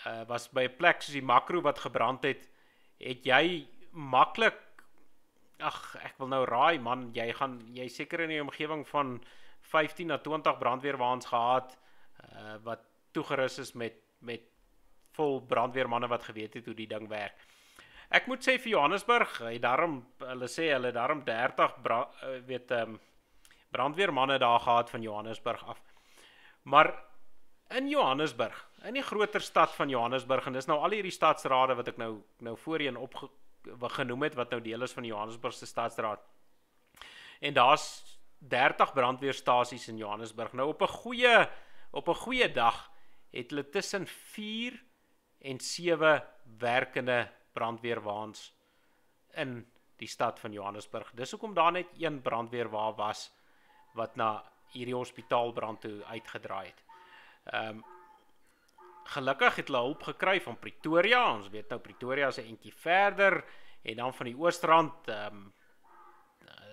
Uh, was by 'n plek soos die Makro wat gebrand het, het jy maklik ag ek wil nou raai man jy gaan jy seker in die omgewing van 15 na 20 brandweerwaans gehad uh, wat toegerus is met met vol brandweermanne wat geweet het hoe die ding werk. Ek moet sê vir Johannesburg, hy daarom hulle sê hulle daarom 30 bra, uh, weet ehm um, brandweermanne daar gehad van Johannesburg af. Maar in Johannesburg, in die groter stad van Johannesburg en dis nou al hierdie stadsrade wat ek nou nou voorheen op genoem het wat nou deel is van die Johannesburgse stadsraad. En daar's 30 brandweerstasies in Johannesburg. Nou op 'n goeie op 'n goeie dag het hulle tussen 4 en 7 werkende brandweerwaans in die stad van Johannesburg. Dis hoekom daar net een brandweerwa was wat na hierdie hospitaalbrand toe uitgedraai het. Ehm um, gelukkig het hulle hulp gekry van Pretoria. Ons weet nou Pretoria is 'n entjie verder en dan van die Oostrand ehm um,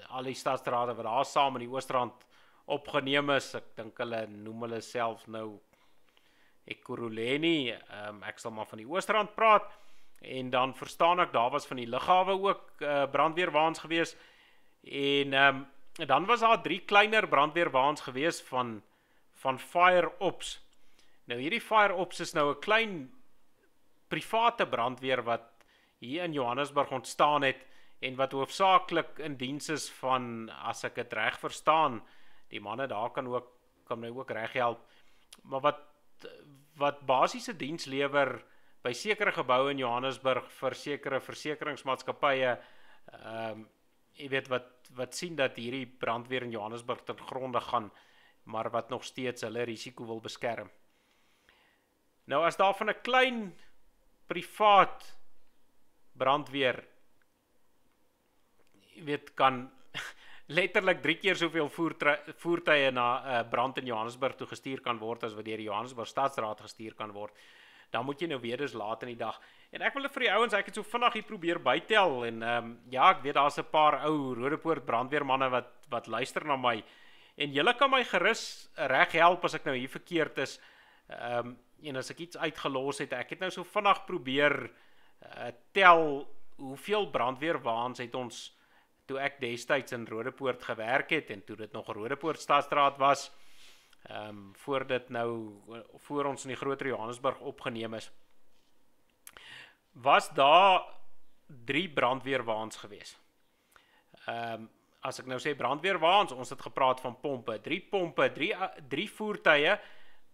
al die stadsrade wat daar saam in die Oostrand opgeneem is. Ek dink hulle noem hulle self nou Ekurhuleni. Ehm um, ek sal maar van die Oostrand praat. En dan verstaan ek daar was van die lughawe ook uh, brandweerwaans gewees. En ehm um, dan was daar drie kleiner brandweerwaans gewees van van Fire Ops Nou hierdie Fire Ops is nou 'n klein private brandweer wat hier in Johannesburg ontstaan het en wat hoofsaaklik in diens is van as ek dit reg verstaan, die manne daar kan ook kan my ook reg help, maar wat wat basiese diens lewer by sekere geboue in Johannesburg vir sekere versekeringsmaatskappye ehm um, jy weet wat wat sien dat hierdie brandweer in Johannesburg ten gronde gaan maar wat nog steeds hulle risiko wil beskerm. Nou as daar van 'n klein privaat brandweer weet kan letterlik 3 keer soveel voertuie na 'n uh, brand in Johannesburg toe gestuur kan word as wat deur die Johannesburg Stadsraad gestuur kan word. Dan moet jy nou weer eens laat in die dag. En ek wil vir die ouens, ek het so vinnig hier probeer bytel en ehm um, ja, ek weet daar's 'n paar ou Rodepoort brandweermanne wat wat luister na my. En julle kan my gerus reg help as ek nou hier verkeerd is. Ehm um, en as ek iets uitgelos het, ek het nou so vinnig probeer uh, tel hoeveel brandweerwaans het ons toe ek destyds in Rodepoort gewerk het en toe dit nog Rodepoort stadstraat was. Ehm um, voor dit nou voor ons in die groter Johannesburg opgeneem is. Was daar 3 brandweerwaans gewees. Ehm um, as ek nou sê brandweerwaans, ons het gepraat van pompe, 3 pompe, 3 3 voertuie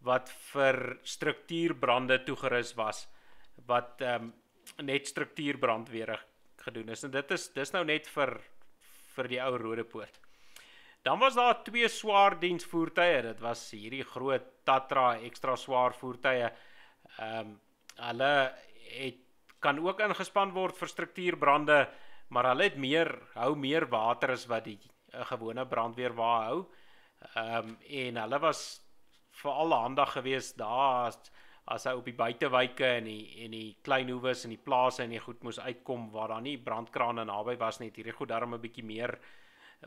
wat vir struktuurbrande toegerus was wat ehm um, net struktuurbrandwere gedoen is en dit is dis nou net vir vir die ou Rodepoort. Dan was daar twee swaar diensvoertuie. Dit was hierdie groot Tatra ekstra swaar voertuie. Ehm um, hulle het kan ook ingespan word vir struktuurbrande, maar hulle het meer hou meer water as wat die 'n gewone brandweer wa hou. Ehm um, en hulle was vir alle handig gewees daar as, hy op die buitewyke en die en die klein hoewes en die plase en die goed moes uitkom waar daar nie brandkrane naby was net hierdie goed daarom 'n bietjie meer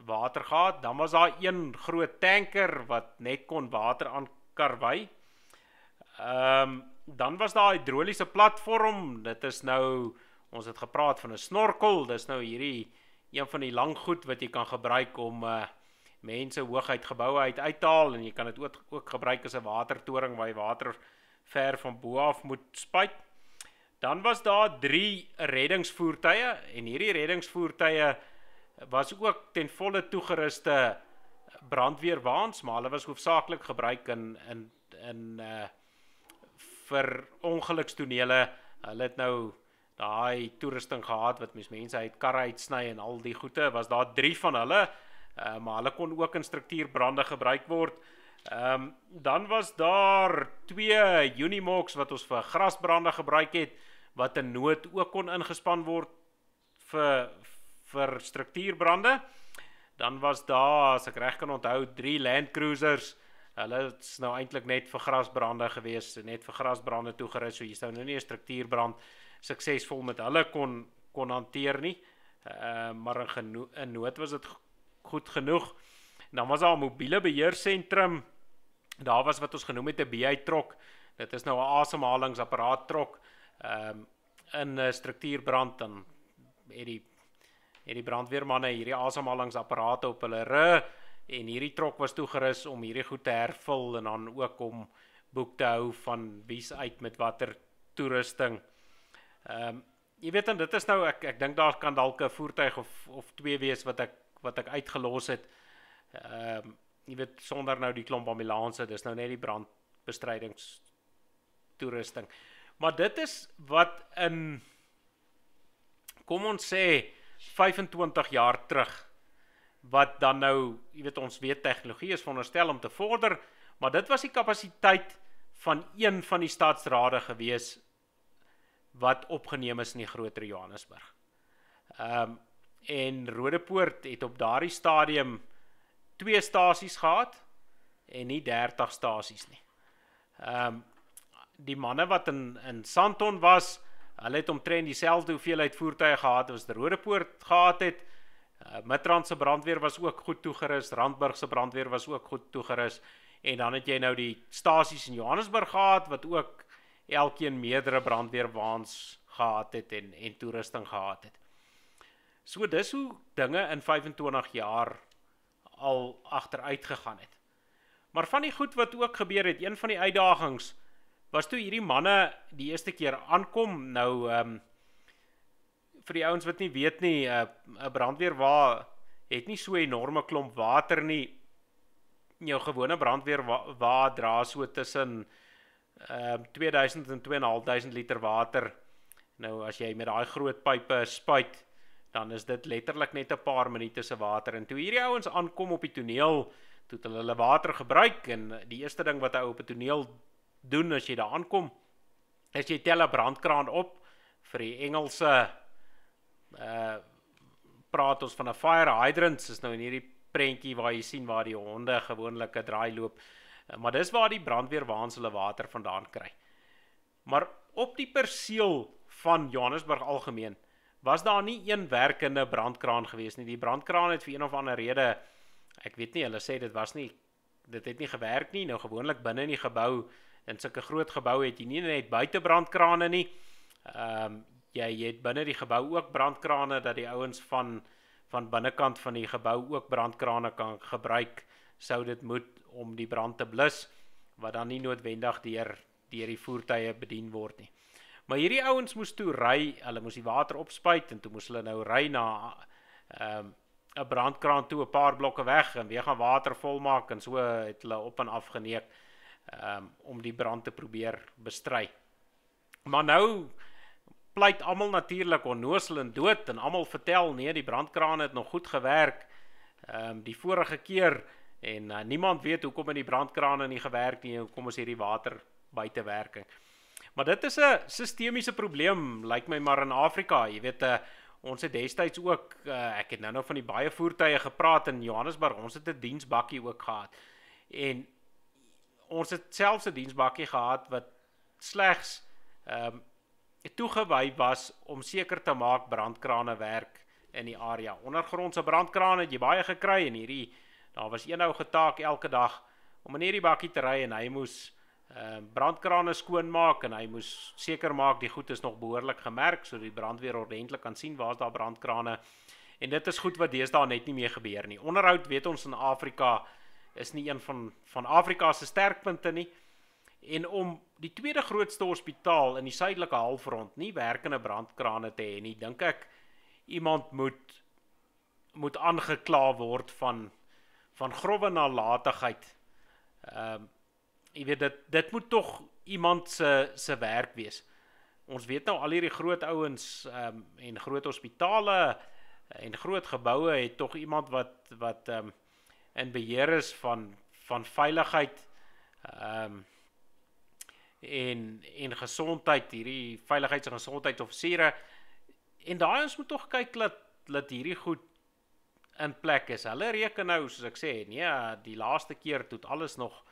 water gehad. Dan was daar een groot tanker wat net kon water aan karwei. Ehm um, dan was daar 'n hidroliese platform. Dit is nou ons het gepraat van 'n snorkel. Dis nou hierdie een van die lang goed wat jy kan gebruik om uh, mense hoogheid geboue uit uithaal en jy kan dit ook ook gebruik as 'n watertoring waar jy water ver van bo af moet spuit. Dan was daar 3 reddingsvoertuie en hierdie reddingsvoertuie was ook ten volle toegeruste brandweerwaans, maar hulle was hoofsaaklik gebruik in in in uh vir ongelukstonele. Hulle het nou daai toerusting gehad wat mens mense uit karre uitsny en al die goede, was daar 3 van hulle. Uh maar hulle kon ook in struktuurbrande gebruik word. Ehm um, dan was daar twee Unimox wat ons vir grasbrande gebruik het wat in nood ook kon ingespan word vir vir struktuurbrande. Dan was daar, as ek reg kan onthou, 3 Land Cruisers. Hulle is nou eintlik net vir grasbrande gewees, net vir grasbrande toegerus, so jy sou nou nie 'n struktuurbrand suksesvol met hulle kon kon hanteer nie. Ehm uh, maar in nood was dit goed genoeg. En dan was daar 'n mobiele beheersentrum. Daar was wat ons genoem het 'n BI trok. Dit is nou 'n asemhalingsapparaat trok. Ehm um, in 'n struktuurbrand dan het die het die brandweermanne hierdie asemhalingsapparate op hulle rug en hierdie trok was toegerus om hierdie goed te hervul en dan ook om boek te hou van wie's uit met watter toerusting. Ehm um, jy weet dan dit is nou ek ek dink daar kan dalk 'n voertuig of of twee wees wat ek wat ek uitgelos het. Ehm um, jy weet sonder nou die klomp ambulanse, dis nou net die brandbestrydings toerusting. Maar dit is wat in kom ons sê 25 jaar terug wat dan nou, jy weet ons weet tegnologie is veronderstel om te vorder, maar dit was die kapasiteit van een van die stadsrade gewees wat opgeneem is in die groter Johannesburg. Ehm um, en Rodepoort het op daardie stadium twee stasies gehad en nie 30 stasies nie. Ehm um, die manne wat in in Sandton was, hulle het omtrent dieselfde hoeveelheid voertuie gehad as Rodepoort gehad het. Uh, Midrand se brandweer was ook goed toegerus, Randburg se brandweer was ook goed toegerus en dan het jy nou die stasies in Johannesburg gehad wat ook elkeen meerdere brandweerwaans gehad het en en toerusting gehad het. So dis hoe dinge in 25 jaar al agteruit gegaan het. Maar van die goed wat ook gebeur het, een van die uitdagings was toe hierdie manne die eerste keer aankom, nou ehm um, vir die ouens wat nie weet nie, eh, 'n uh, brandweer waar het nie so 'n enorme klomp water nie. Jou gewone brandweer waar dra so tussen ehm uh, 2000 en 2500 liter water. Nou as jy met daai groot pype spuit, dan is dit letterlik net 'n paar minute se water. En toe hierdie ouens aankom op die toneel toe hulle hulle water gebruik en die eerste ding wat hy op 'n toneel doen as jy daar aankom is jy tel 'n brandkraan op vir die Engelse uh praat ons van 'n fire hydrant is nou in hierdie prentjie waar jy sien waar die honde gewoonlik 'n draai loop. Uh, maar dis waar die brandweer waans hulle water vandaan kry. Maar op die perseel van Johannesburg algemeen was daar nie een werkende brandkraan gewees nie. Die brandkraan het vir een of ander rede ek weet nie, hulle sê dit was nie dit het nie gewerk nie. Nou gewoonlik binne in die gebou in sulke groot geboue het jy nie net buite brandkrane nie. Ehm um, jy het binne die gebou ook brandkrane dat die ouens van van binnekant van die gebou ook brandkrane kan gebruik sou dit moet om die brand te blus wat dan nie noodwendig deur deur die voertuie bedien word nie. Maar hierdie ouens moes toe ry, hulle moes die water opspuit en toe moes hulle nou ry na ehm um, 'n brandkraan toe 'n paar blokke weg en weer gaan water volmaak en so het hulle op en af geneek um, om die brand te probeer bestry. Maar nou pleit almal natuurlik onnosel en dood en almal vertel nee, die brandkraan het nog goed gewerk. Um, die vorige keer en uh, niemand weet hoekom in die brandkrane nie gewerk nie. Hoekom is hierdie water buite werking? Maar dit is 'n sistemiese probleem, lyk like my maar in Afrika. Jy weet, uh, ons het destyds ook uh, ek het nou-nou van die baie voertuie gepraat in Johannesburg. Ons het 'n diensbakkie ook gehad. En ons het selfs 'n diensbakkie gehad wat slegs ehm um, toegewy was om seker te maak brandkrane werk in die area. Ondergrondse brandkrane het jy baie gekry en hierdie daar was een ou getaak elke dag om in hierdie bakkie te ry en hy moes ehm uh, brandkrane skoonmaak en hy moes seker maak die goed is nog behoorlik gemerk sodat die brandweer ordentlik kan sien waar's daar brandkrane. En dit is goed wat deesdae net nie meer gebeur nie. Onderhoud weet ons in Afrika is nie een van van Afrika se sterkpunte nie. En om die tweede grootste hospitaal in die suidelike halfrond nie werkende brandkrane te hê nie, dink ek iemand moet moet aangekla word van van grove nalatigheid. Ehm uh, jy weet dit dit moet tog iemand se se werk wees. Ons weet nou al hierdie groot ouens ehm um, en groot hospitale en groot geboue het tog iemand wat wat ehm um, in beheer is van van veiligheid ehm um, en en gesondheid hierdie veiligheids- en gesondheidsoffisiere en daai ons moet tog kyk dat dat hierdie goed in plek is. Hulle reken nou soos ek sê, nee, die laaste keer toe alles nog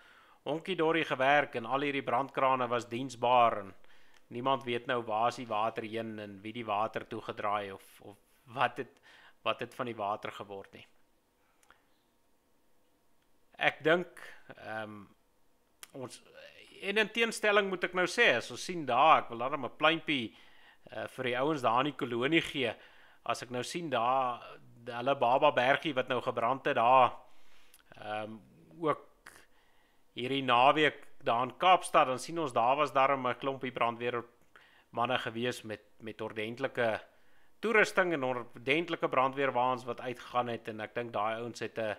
honkie dorie gewerk en al hierdie brandkrane was diensbaar en niemand weet nou waar is die water heen en wie die water toe gedraai of of wat het wat het van die water geword nie. Ek dink ehm um, ons en in teenstelling moet ek nou sê as ons sien daar ek wil dan 'n pleintjie uh, vir die ouens daar in die kolonie gee as ek nou sien daar hulle baba bergie wat nou gebrand het daar ehm um, ook hierdie naweek daar in Kaapstad dan sien ons daar was daar 'n klompie brandweer manne gewees met met ordentlike toerusting en ordentlike brandweerwaans wat uitgegaan het en ek dink daai ouens het 'n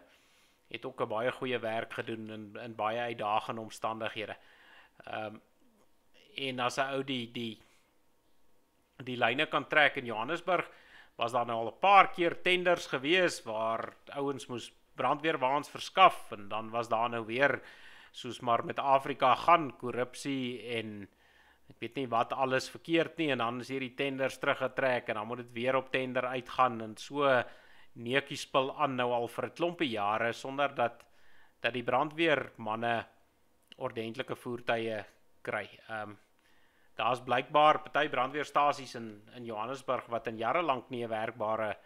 het ook 'n baie goeie werk gedoen in in baie uitdagende omstandighede. Ehm um, en as 'n ou die die die lyne kan trek in Johannesburg was daar nou al 'n paar keer tenders gewees waar ouens moes brandweerwaans verskaf en dan was daar nou weer soos maar met Afrika gaan korrupsie en ek weet nie wat alles verkeerd nie en dan is hierdie tenders teruggetrek en dan moet dit weer op tender uitgaan en so netjie spil aan nou al vir 'n klompie jare sonder dat dat die brandweer manne ordentlike voertuie kry. Ehm um, daar's blykbaar party brandweerstasies in in Johannesburg wat in jare lank nie 'n werkbare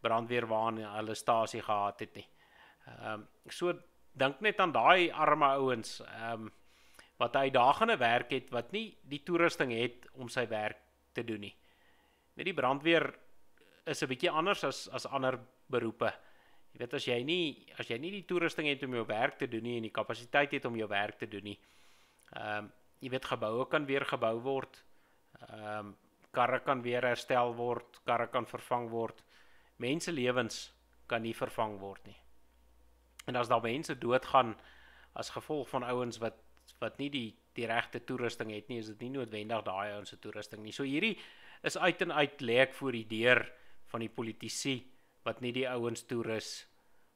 brandweerwaan hulle stasie gehad het nie. Ehm um, so dink net aan daai arme ouens ehm um, wat uitdagende werk het wat nie die toerusting het om sy werk te doen nie. Net die brandweer is 'n bietjie anders as as ander beroepe. Jy weet as jy nie as jy nie die toerusting het om jou werk te doen nie en die kapasiteit het om jou werk te doen nie. Ehm um, jy weet geboue kan weer gebou word. Ehm um, karre kan weer herstel word, karre kan vervang word. Mense lewens kan nie vervang word nie. En as daar mense doodgaan as gevolg van ouens wat wat nie die die regte toerusting het nie, is dit nie noodwendig daai ouens se toerusting nie. So hierdie is uit en uit lê ek voor die deur van die politici wat nie die ouens toerus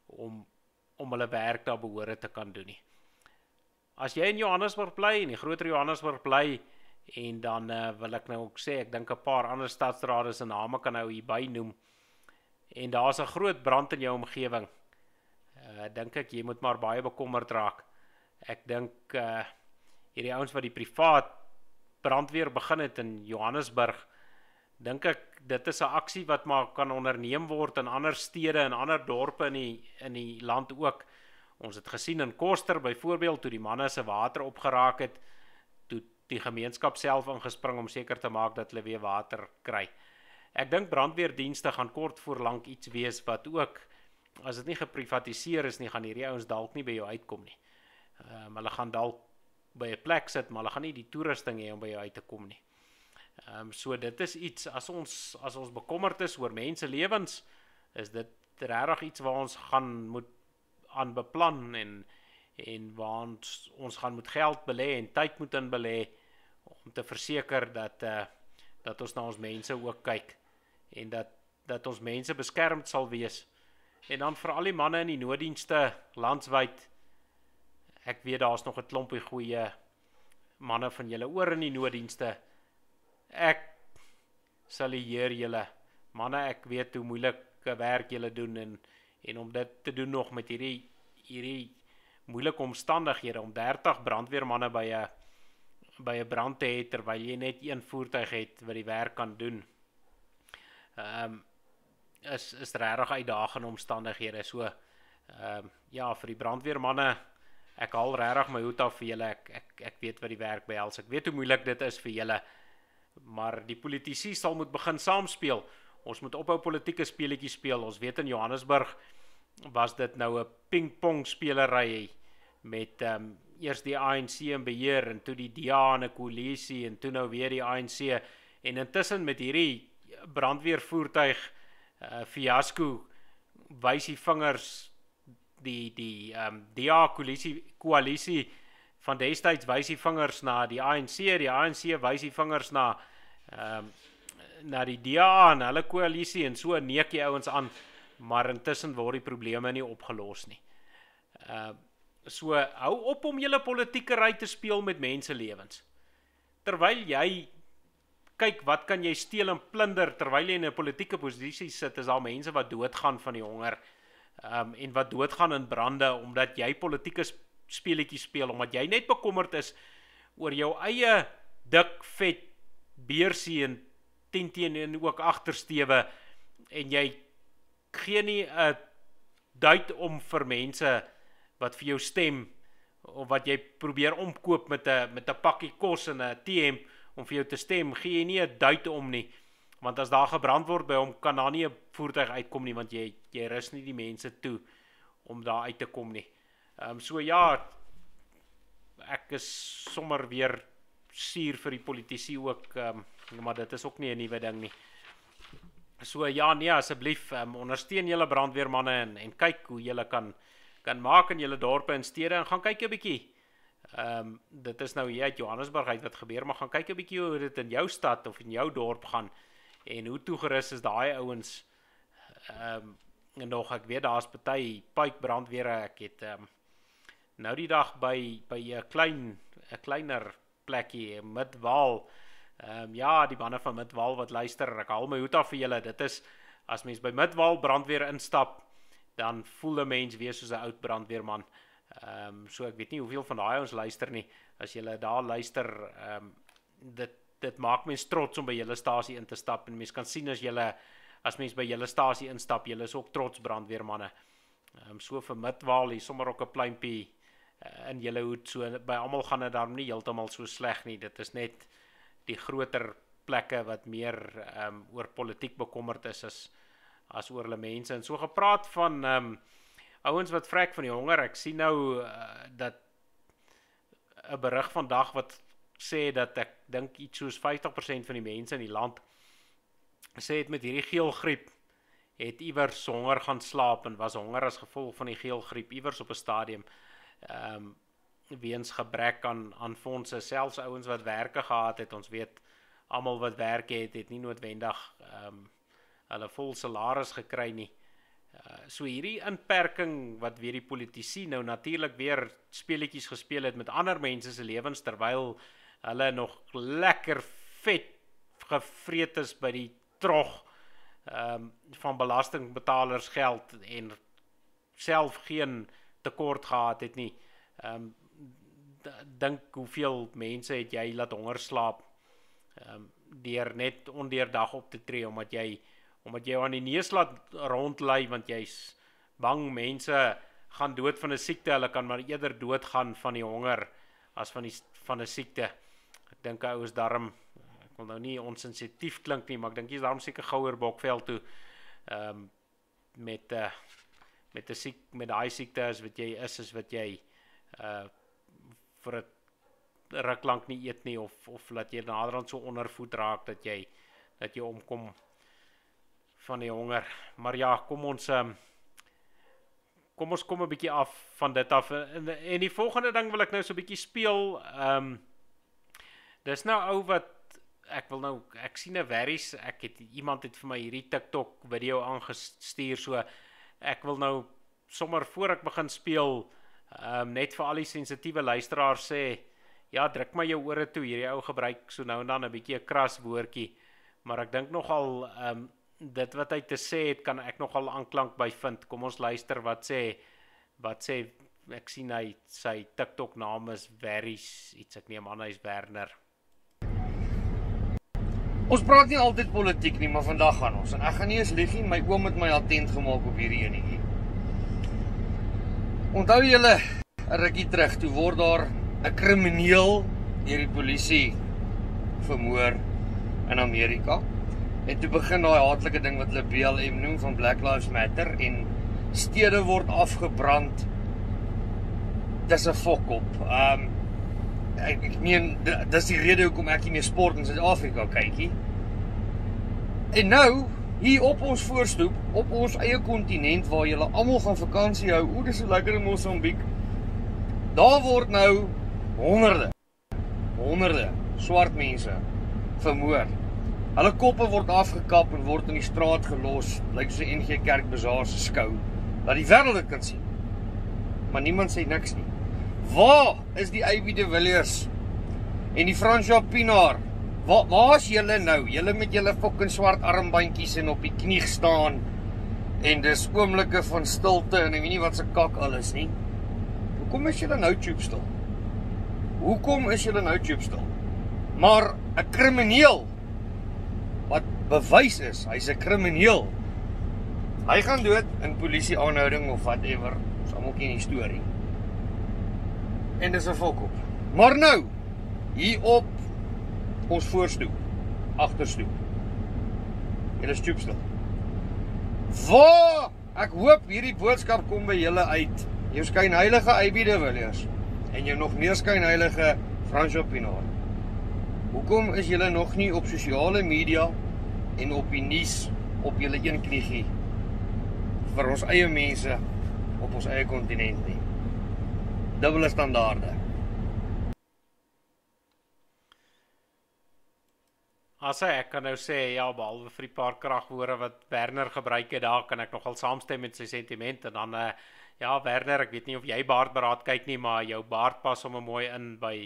om om hulle werk daar behore te kan doen nie. As jy in Johannesburg bly en die groter Johannesburg bly en dan uh, wil ek nou ook sê ek dink 'n paar ander stadsrade se name kan nou hier by noem en daar's 'n groot brand in jou omgewing uh dink ek jy moet maar baie bekommerd raak. Ek dink uh hierdie ouens wat die privaat brandweer begin het in Johannesburg, dink ek dit is 'n aksie wat maar kan onderneem word in ander stede en ander dorpe in die in die land ook. Ons het gesien in Koster byvoorbeeld toe die manne se water opgeraak het, toe die gemeenskap self ingespring om seker te maak dat hulle weer water kry. Ek dink brandweerdienste gaan kort voor lank iets wees wat ook as dit nie geprivatiseer is nie, gaan hierdie ouens dalk nie by jou uitkom nie. Ehm um, hulle gaan dalk by 'n plek sit, maar hulle gaan nie die toerusting hê om by jou uit te kom nie. Ehm um, so dit is iets as ons as ons bekommerd is oor mense lewens, is dit regtig iets waar ons gaan moet aan beplan en en waar ons ons gaan moet geld belê en tyd moet in belê om te verseker dat eh uh, dat ons na ons mense ook kyk en dat dat ons mense beskermd sal wees En dan vir al die manne in die nooddienste landwyd. Ek weet daar's nog 'n klompie goeie manne van julle oor in die nooddienste. Ek salieer julle. Manne, ek weet hoe moeilike werk julle doen en en om dit te doen nog met hierdie hierdie moeilike omstandighede om 30 brandweermanne by 'n by 'n brand te hê terwyl jy net een voertuig het wat die werk kan doen. Ehm um, is is regtig uitdagende omstandighede. So ehm uh, ja, vir die brandweermanne ek haal regtig my hoed af vir julle. Ek ek ek weet wat die werk behels. Ek weet hoe moeilik dit is vir julle. Maar die politici sal moet begin saamspeel. Ons moet ophou politieke speletjies speel. Ons weet in Johannesburg was dit nou 'n pingpong spelery met ehm um, eers die ANC in beheer en toe die DA en 'n koalisie en toe nou weer die ANC en intussen met hierdie brandweervoertuig uh, fiasco wys die vingers die die ehm um, DA koalisie koalisie van destyds wys die vingers na die ANC, die ANC wys die vingers na ehm um, na die DA en hulle koalisie en so neek die ouens aan, maar intussen word die probleme nie opgelos nie. Ehm uh, so hou op om julle politieke ry te speel met mense lewens. Terwyl jy kyk wat kan jy steel en plunder terwyl jy in 'n politieke posisie sit, is daar mense wat doodgaan van die honger. Ehm um, en wat doodgaan in brande omdat jy politieke speletjies speel omdat jy net bekommerd is oor jou eie dik vet beursie en tenteen en ook agtersteewe en jy gee nie 'n duit om vir mense wat vir jou stem of wat jy probeer omkoop met 'n met 'n pakkie kos en 'n TM om vir jou te stem, gee jy nie 'n duit om nie. Want as daar gebrand word by hom, kan daar nie 'n voertuig uitkom nie want jy jy rus nie die mense toe om daar uit te kom nie. Ehm um, so ja, ek is sommer weer suur vir die politici ook, ehm um, maar dit is ook nie 'n nuwe ding nie. So ja, nee asseblief, ehm um, ondersteun julle brandweermanne en en kyk hoe julle kan kan maak in julle dorpe en stede en gaan kyk 'n bietjie. Ehm um, dit is nou hier uit Johannesburg uit wat gebeur, maar gaan kyk 'n bietjie hoe dit in jou stad of in jou dorp gaan en hoe toegerus is daai ouens. Ehm um, en nog ek weet daar's baie pype brandweere. Ek het ehm um, nou die dag by by 'n klein 'n kleiner plekkie Midwal. Ehm um, ja, die manne van Midwal wat luister, ek haal my hoed af vir julle. Dit is as mens by Midwal brandweer instap, dan voel 'n mens weer soos 'n oud brandweerman. Ehm um, so ek weet nie hoeveel van daai ons luister nie. As jy daar luister, ehm um, dit dit maak mens trots om by julle stasie in te stap en mens kan sien as jy as mens by julle stasie instap, julle is ook trots brandweermanne. Ehm um, so vir Midwaal hier sommer ook 'n pluimpie uh, in julle hoed. So by almal gaan dit dan nie heeltemal so sleg nie. Dit is net die groter plekke wat meer ehm um, oor politiek bekommerd is as as oor hulle mense. En so gepraat van ehm um, ouens wat vrek van die honger. Ek sien nou uh, dat 'n berig vandag wat sê dat ek dink iets soos 50% van die mense in die land sê het met hierdie geelgriep het iewers honger gaan slaap en was honger as gevolg van die geelgriep iewers op 'n stadium. Ehm um, weens gebrek aan aan fondse, selfs ouens wat werke gehad het, ons weet almal wat werk het, het nie noodwendig ehm um, hulle vol salaris gekry nie. Uh, so hierdie inperking wat weer die politici nou natuurlik weer speletjies gespeel het met ander mense se lewens terwyl hulle nog lekker vet gevreet is by die trog ehm um, van belastingbetalers geld en self geen tekort gehad het nie. Ehm um, dink hoeveel mense het jy laat honger slaap ehm um, deur net ondeurdag op te tree omdat jy omdat jy aan die neus laat rondlei want jy's bang mense gaan dood van 'n siekte, hulle kan maar eerder doodgaan van die honger as van die van 'n siekte. Ek dink ou is darm ek wil nou nie onsensitief klink nie, maar ek dink jy's daarom seker gouer bokvel toe. Ehm um, met uh, met 'n siek met daai siekte as wat jy is is wat jy uh vir 'n ruk lank nie eet nie of of laat jy naderhand so ondervoed raak dat jy dat jy omkom van die honger. Maar ja, kom ons um, kom ons kom 'n bietjie af van dit af en, en die volgende ding wil ek nou so 'n bietjie speel. Ehm um, Dis nou ou wat ek wil nou ek sien 'n verries, ek het iemand het vir my hierdie TikTok video aangestuur so ek wil nou sommer voor ek begin speel ehm um, net vir al die sensitiewe luisteraars sê ja, druk maar jou ore toe. Hierdie ou gebruik so nou en dan 'n bietjie 'n kras woordjie, maar ek dink nogal ehm um, dit wat hy te sê het kan ek nogal aanklank by vind. Kom ons luister wat sê wat sê ek sien hy sy TikTok naam is Verries iets ek neem aan hy's Werner. Ons praat nie altyd politiek nie, maar vandag gaan ons. En ek gaan nie eens lieg nie, my oom het my attent gemaak op hierdie enetjie. Onthou julle 'n rukkie terug toe word daar 'n krimineel deur die polisie vermoor in Amerika. En toe begin daai haatlike ding wat hulle BLM noem van Black Lives Matter en stede word afgebrand. Dis 'n fokop. Um ek ek meen dis die rede hoekom ek nie meer sport in Suid-Afrika kykie. En nou Hier op ons voorstoep, op ons eie kontinent waar julle almal gaan vakansie hou. O, dis so lekker in Mosambiek. Daar word nou honderde honderde swart mense vermoor. Hulle koppe word afgekap en word in die straat gelos, lyk soos 'n NG Kerk bazaar se skou, dat die wêreld dit kan sien. Maar niemand sê niks nie. Waar is die AB de Villiers en die Fransja Pinaar? Waar waar's julle nou? Julle met julle fucking swart armbandjies en op die knie staan en dis oomblikke van stilte en ek weet nie wat se kak alles nie. Hoekom is julle nou tube stil? Hoekom is julle nou tube stil? Maar 'n krimineel wat bewys is, hy's 'n krimineel. Hy gaan dood in polisie aanhouding of whatever. Ons almal ken die storie. En dis 'n volkop. Maar nou hier op ons voorstoep, agterstoep. Julle stoep stil. Waar ek hoop hierdie boodskap kom by julle uit. Jou skyn heilige AB de Villiers en jou nog meer skyn heilige Fransjo Pinaar. Hoekom is julle nog nie op sosiale media en op die nuus op julle een kniegie vir ons eie mense op ons eie kontinent nie? Dubbele standaarde. As ek kan nou sê ja behalwe vir die paar kragwoorde wat Werner gebruik het daar kan ek nogal saamstem met sy sentiment en dan uh, ja Werner ek weet nie of jy baardberaad kyk nie maar jou baard pas hom mooi in by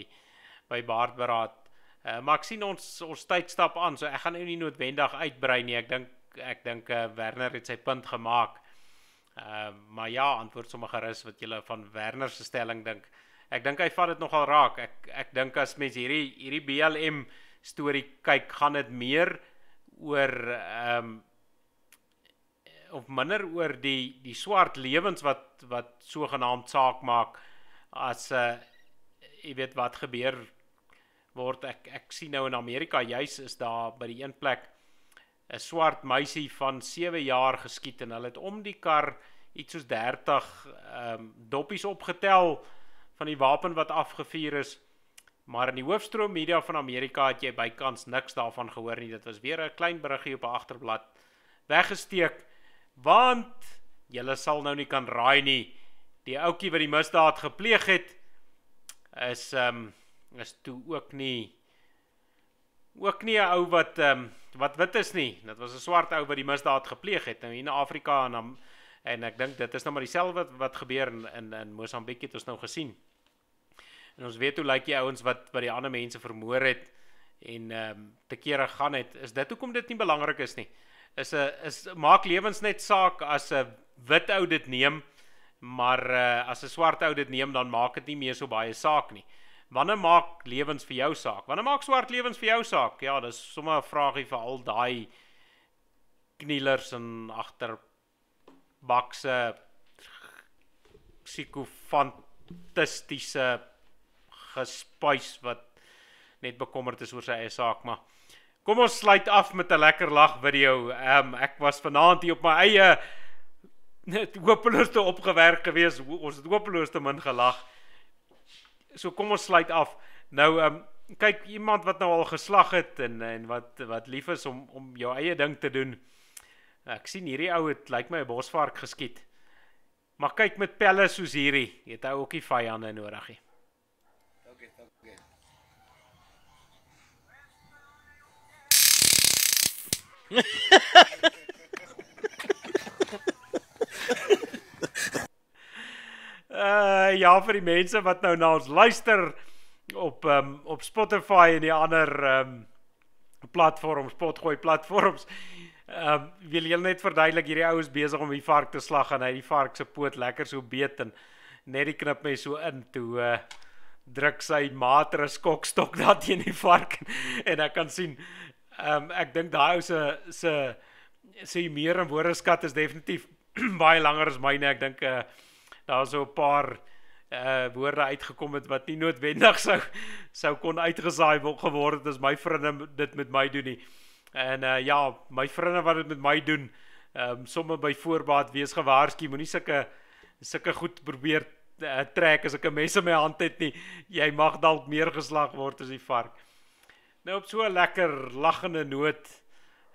by baardberaad. Uh, maar ek sien ons ons tyd stap aan so ek gaan nou nie noodwendig uitbrei nie. Ek dink ek dink uh, Werner het sy punt gemaak. Ehm uh, maar ja, antwoord sommer gerus wat jy van Werner se stelling dink. Ek dink hy vat dit nogal raak. Ek ek dink as mens hierdie hierdie BLM storie kyk, gaan dit meer oor ehm um, of minder oor die die swart lewens wat wat sogenaamd saak maak as 'n uh, jy weet wat gebeur word ek ek sien nou in Amerika juis is daar by die een plek 'n swart meisie van 7 jaar geskiet en hulle het om die kar iets soos 30 ehm um, doppies opgetel van die wapen wat afgevuur is Maar in die hoofstroom media van Amerika het jy bykans niks daarvan gehoor nie. Dit was weer 'n klein bruggie op 'n agterblad weggesteek want julle sal nou nie kan raai nie. Die ouetjie wat die misdaad gepleeg het is ehm um, is toe ook nie ook nie 'n ou wat ehm um, wat wit is nie. Dit was 'n swart ou wat die misdaad gepleeg het nou in Afrika en en ek dink dit is nou maar dieselfde wat, wat gebeur in in, in Mosambiek het ons nou gesien. En ons weet hoe lyk die ouens wat wat die ander mense vermoor het en ehm um, te kere gaan het. Is dit hoekom dit nie belangrik is nie? Is 'n is maak lewens net saak as 'n wit ou dit neem, maar uh, as 'n swart ou dit neem dan maak dit nie meer so baie saak nie. Wanneer maak lewens vir jou saak? Wanneer maak swart lewens vir jou saak? Ja, dis sommer 'n vraagie vir al daai knielers en agter bakse psigofantastiese gespuis wat net bekommerd is oor sy eie saak, maar kom ons sluit af met 'n lekker lag video. Ehm um, ek was vanaand hier op my eie net hopeloos te opgewerk gewees. Ons het hopeloos te min gelag. So kom ons sluit af. Nou ehm um, kyk iemand wat nou al geslag het en en wat wat lief is om om jou eie ding te doen. Ek sien hierdie ou het lyk like my 'n bosvark geskiet. Maar kyk met pelle soos hierdie, het hy ook nie vyande nodig nie. Uh ja vir die mense wat nou na ons luister op um, op Spotify en die ander um platforms, potgooi platforms. Um wil jy net verduidelik hierdie ou is besig om die vark te slag en hy die vark se poot lekker so beet en net die knip mes so in toe uh druk sy matre skokstok daar teen die vark en ek kan sien um, ek dink daai ou se se se meer en woordeskat is definitief baie langer as myne. Ek dink uh daar so 'n paar uh woorde uitgekom het wat nie noodwendig sou sou kon uitgesaai word het as my vriende dit met my doen nie. En uh ja, my vriende wat dit met my doen, ehm um, somme by voorbaat wees gewaarsku, moenie sulke sulke goed probeer uh, trek as ek 'n mes in my hand het nie. Jy mag dalk meer geslag word as die vark. Nou op so 'n lekker lagende noot.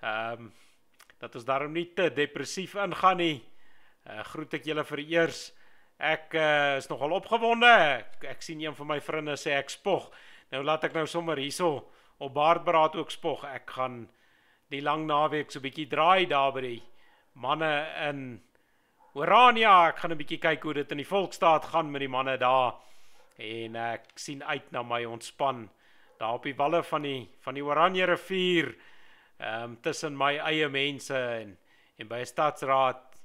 Ehm um, dat ons daarom nie te depressief ingaan nie. Uh groet ek julle vir eers. Ek uh, is nogal opgewonde. Ek, ek sien een van my vriende sê ek spog. Nou laat ek nou sommer hierso op baardberaad ook spog. Ek gaan die lang naweek so bietjie draai daar by die manne in Orania. Ek gaan 'n bietjie kyk hoe dit in die Volksstaat gaan met die manne daar. En ek sien uit na my ontspan daar op die walle van die van die Oranje rivier ehm um, tussen my eie mense en en by 'n stadsraad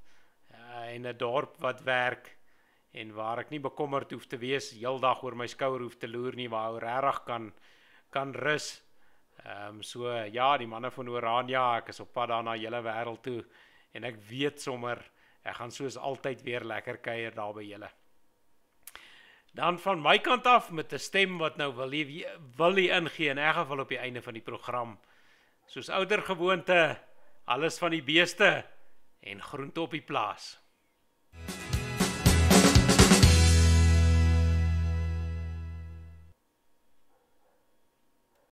uh, en 'n dorp wat werk en waar ek nie bekommerd hoef te wees heeldag oor my skouer hoef te loer nie waar ek regtig kan kan rus. Ehm um, so ja, die manne van Orania, ek is op pad daar na julle wêreld toe en ek weet sommer ek gaan soos altyd weer lekker kuier daar by julle. Dan van my kant af met 'n stem wat nou wil jy wil jy ingee in elk geval op die einde van die program. Soos ouer gewoonte, alles van die beeste en groente op die plaas. Thank you